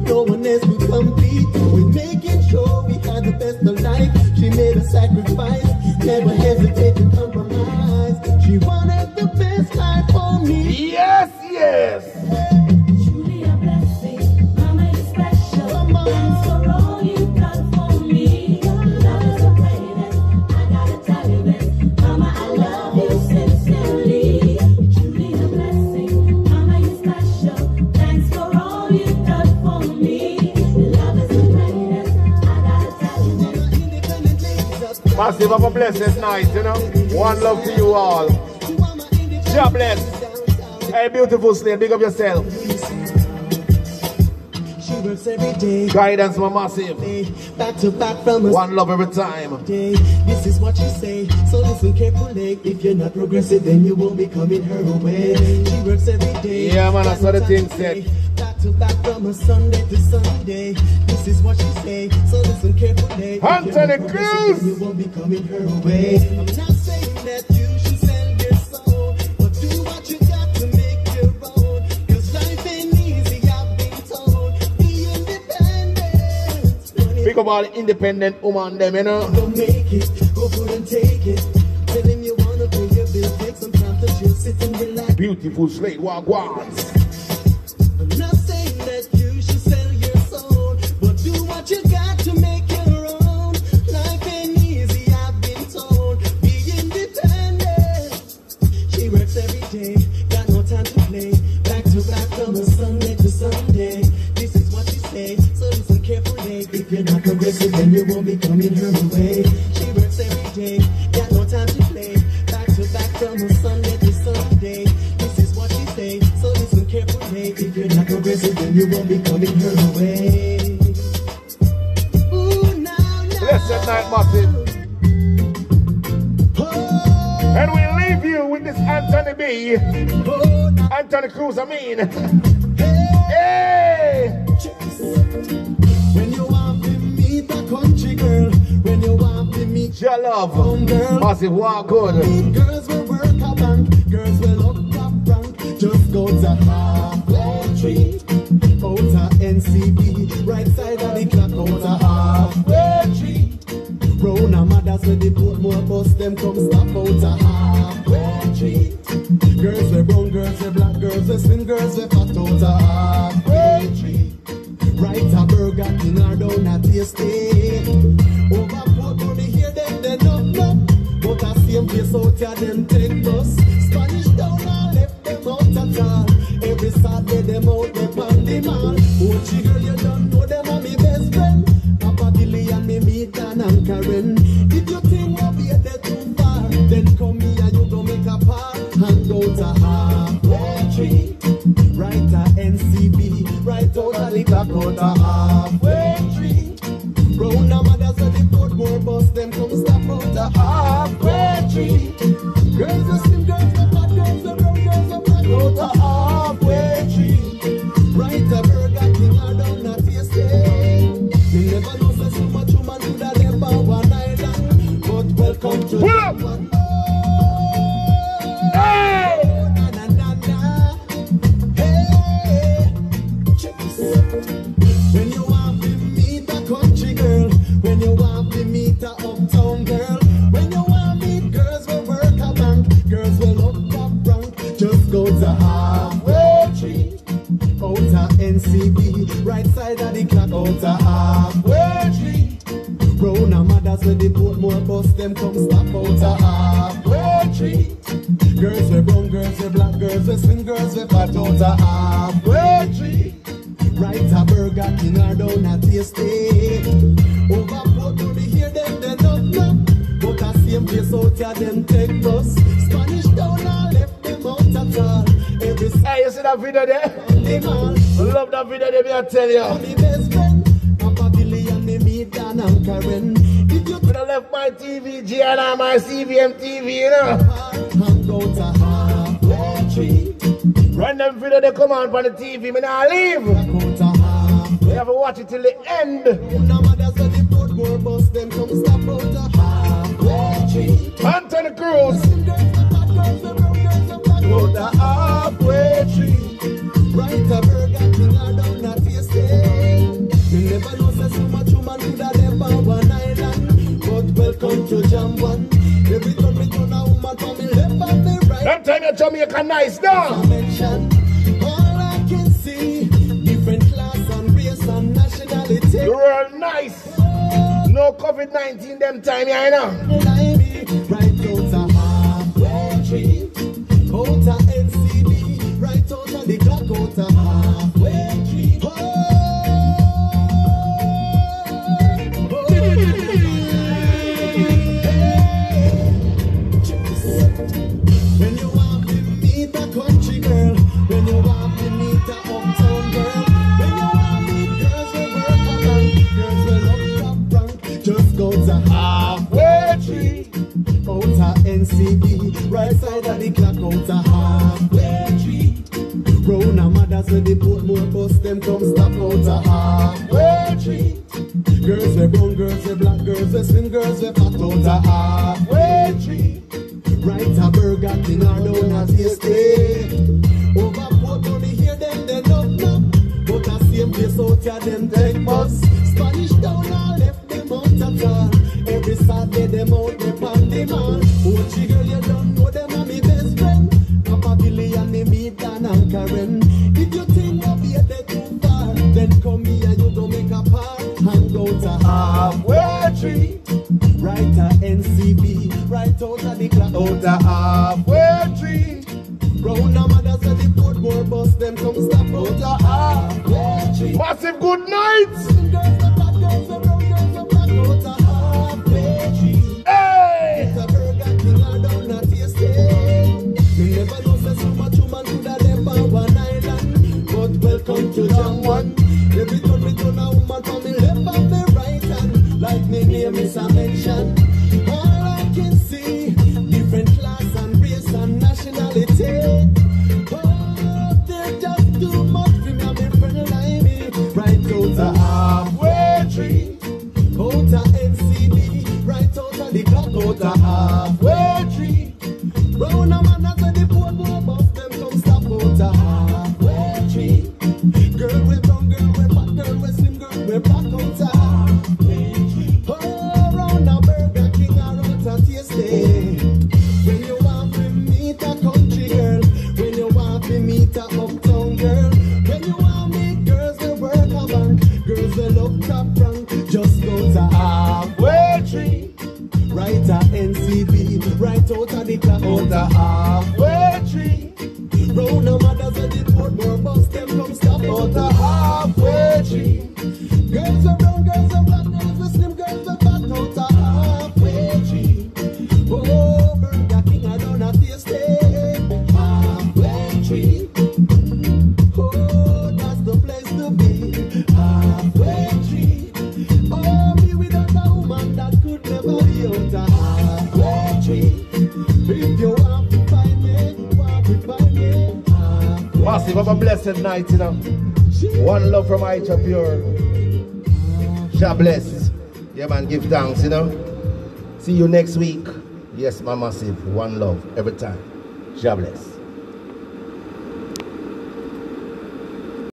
No one else could compete with making sure we had the best of life. She made a sacrifice, never hesitate to compromise. She wanted the best life for me.
Yes, yes. Massive, have a blessed night, you know. One love to you all. God bless. Hey, beautiful slave, big up yourself.
She works every day,
Guidance, my massive.
back to back from
One love every time.
day. This is what she say, so listen carefully. If you're not progressive, then you won't be coming her way. She works every day.
Yeah, man, I saw the thing said.
To. Back from a Sunday to Sunday. This is what she say, so listen carefully. If you're not
Anthony
progressive,
Cruz.
You won't be coming her way. I'm not saying that you should sell your soul, but do what you got to make your own. 'Cause life ain't easy, I've been told. Be independent. Money
Big up all the independent woman, them, you know.
Go make it, go for and take it. Tell him you wanna pay your bills, take some time to chill, sit and relax.
Beautiful slave, wagwans.
Progressive, then you won't be coming her way. She works every day, got no time to play. Back to back from a Sunday to Sunday. This is what she say, so listen carefully. If you're not progressive, then you won't be coming her way. Ooh, now, now.
Blessed night.
Oh,
And we leave you with this Anthony B.
oh.
Anthony Cruz, I mean. Your love.
girl,
Massive, walk good.
girls will work a bank, girls will up rank. Just go to Halfway Tree, out to NCB, right side of the clock, out to Halfway Tree. Brown and mothers with the Portmore bus, them come stop out to Halfway Tree. Girls with brown, girls with black, girls with slim, girls with fat out to Halfway Tree. Right a Burger King or down at Tastee. A place out them take bus. Spanish Town and left them out at all. Every Saturday, them out there on the mall. She girl, you don't know them are me best friend. Papa Billy and me meet and Karen. If you think we'll be there too far, then come here, you go make a part. Hand out to Halfway Tree. Right at NCB, right out a halfway come on the
TV, me not leave. You have to watch it till the end.
Go.
Anthony Cruz.
Girls the Halfway Tree. Right a Burger King or down a Tastee. Me never know so much woman coulda live on one island, but welcome to Jam One. Every time me turn a woman for me left and me right.
Them time you Jamaica nice now. The world nice. No COVID 19 them time, you know.
Right out a the Halfway Tree. Out right side of the clock, out a Halfway Tree. Round a mothers when they Portmore bus, them come stop out a Halfway Tree. Girls we brown, girls we black, girls we slim, girls we fat out a Halfway Tree. Right a Burger King or down a Tastee. Over port money hear them they knock knock. But a same place out here them take bus. Spanish Town and left them out at all. Every Saturday them out they on the man. Ochi girl you don't know them are me best friend. Papa Billy and me meet Dan and Karen. If you think I'll be there too far, then come here you go make a part. Hang out a Halfway Tree. Right a NCB, right out of the clock, out a Halfway Tree. Round a mother said the Portmore bus, them come stop out a Halfway Tree.
Massive good night.
Girls, the bad girls, the brown girls, the to Jam One. Every time me turn a woman for me left and me right hand, like me name is a mention.
Pure. God bless. Yeah, man, give thanks, you know. See you next week. Yes, my massive. One love every time. God bless.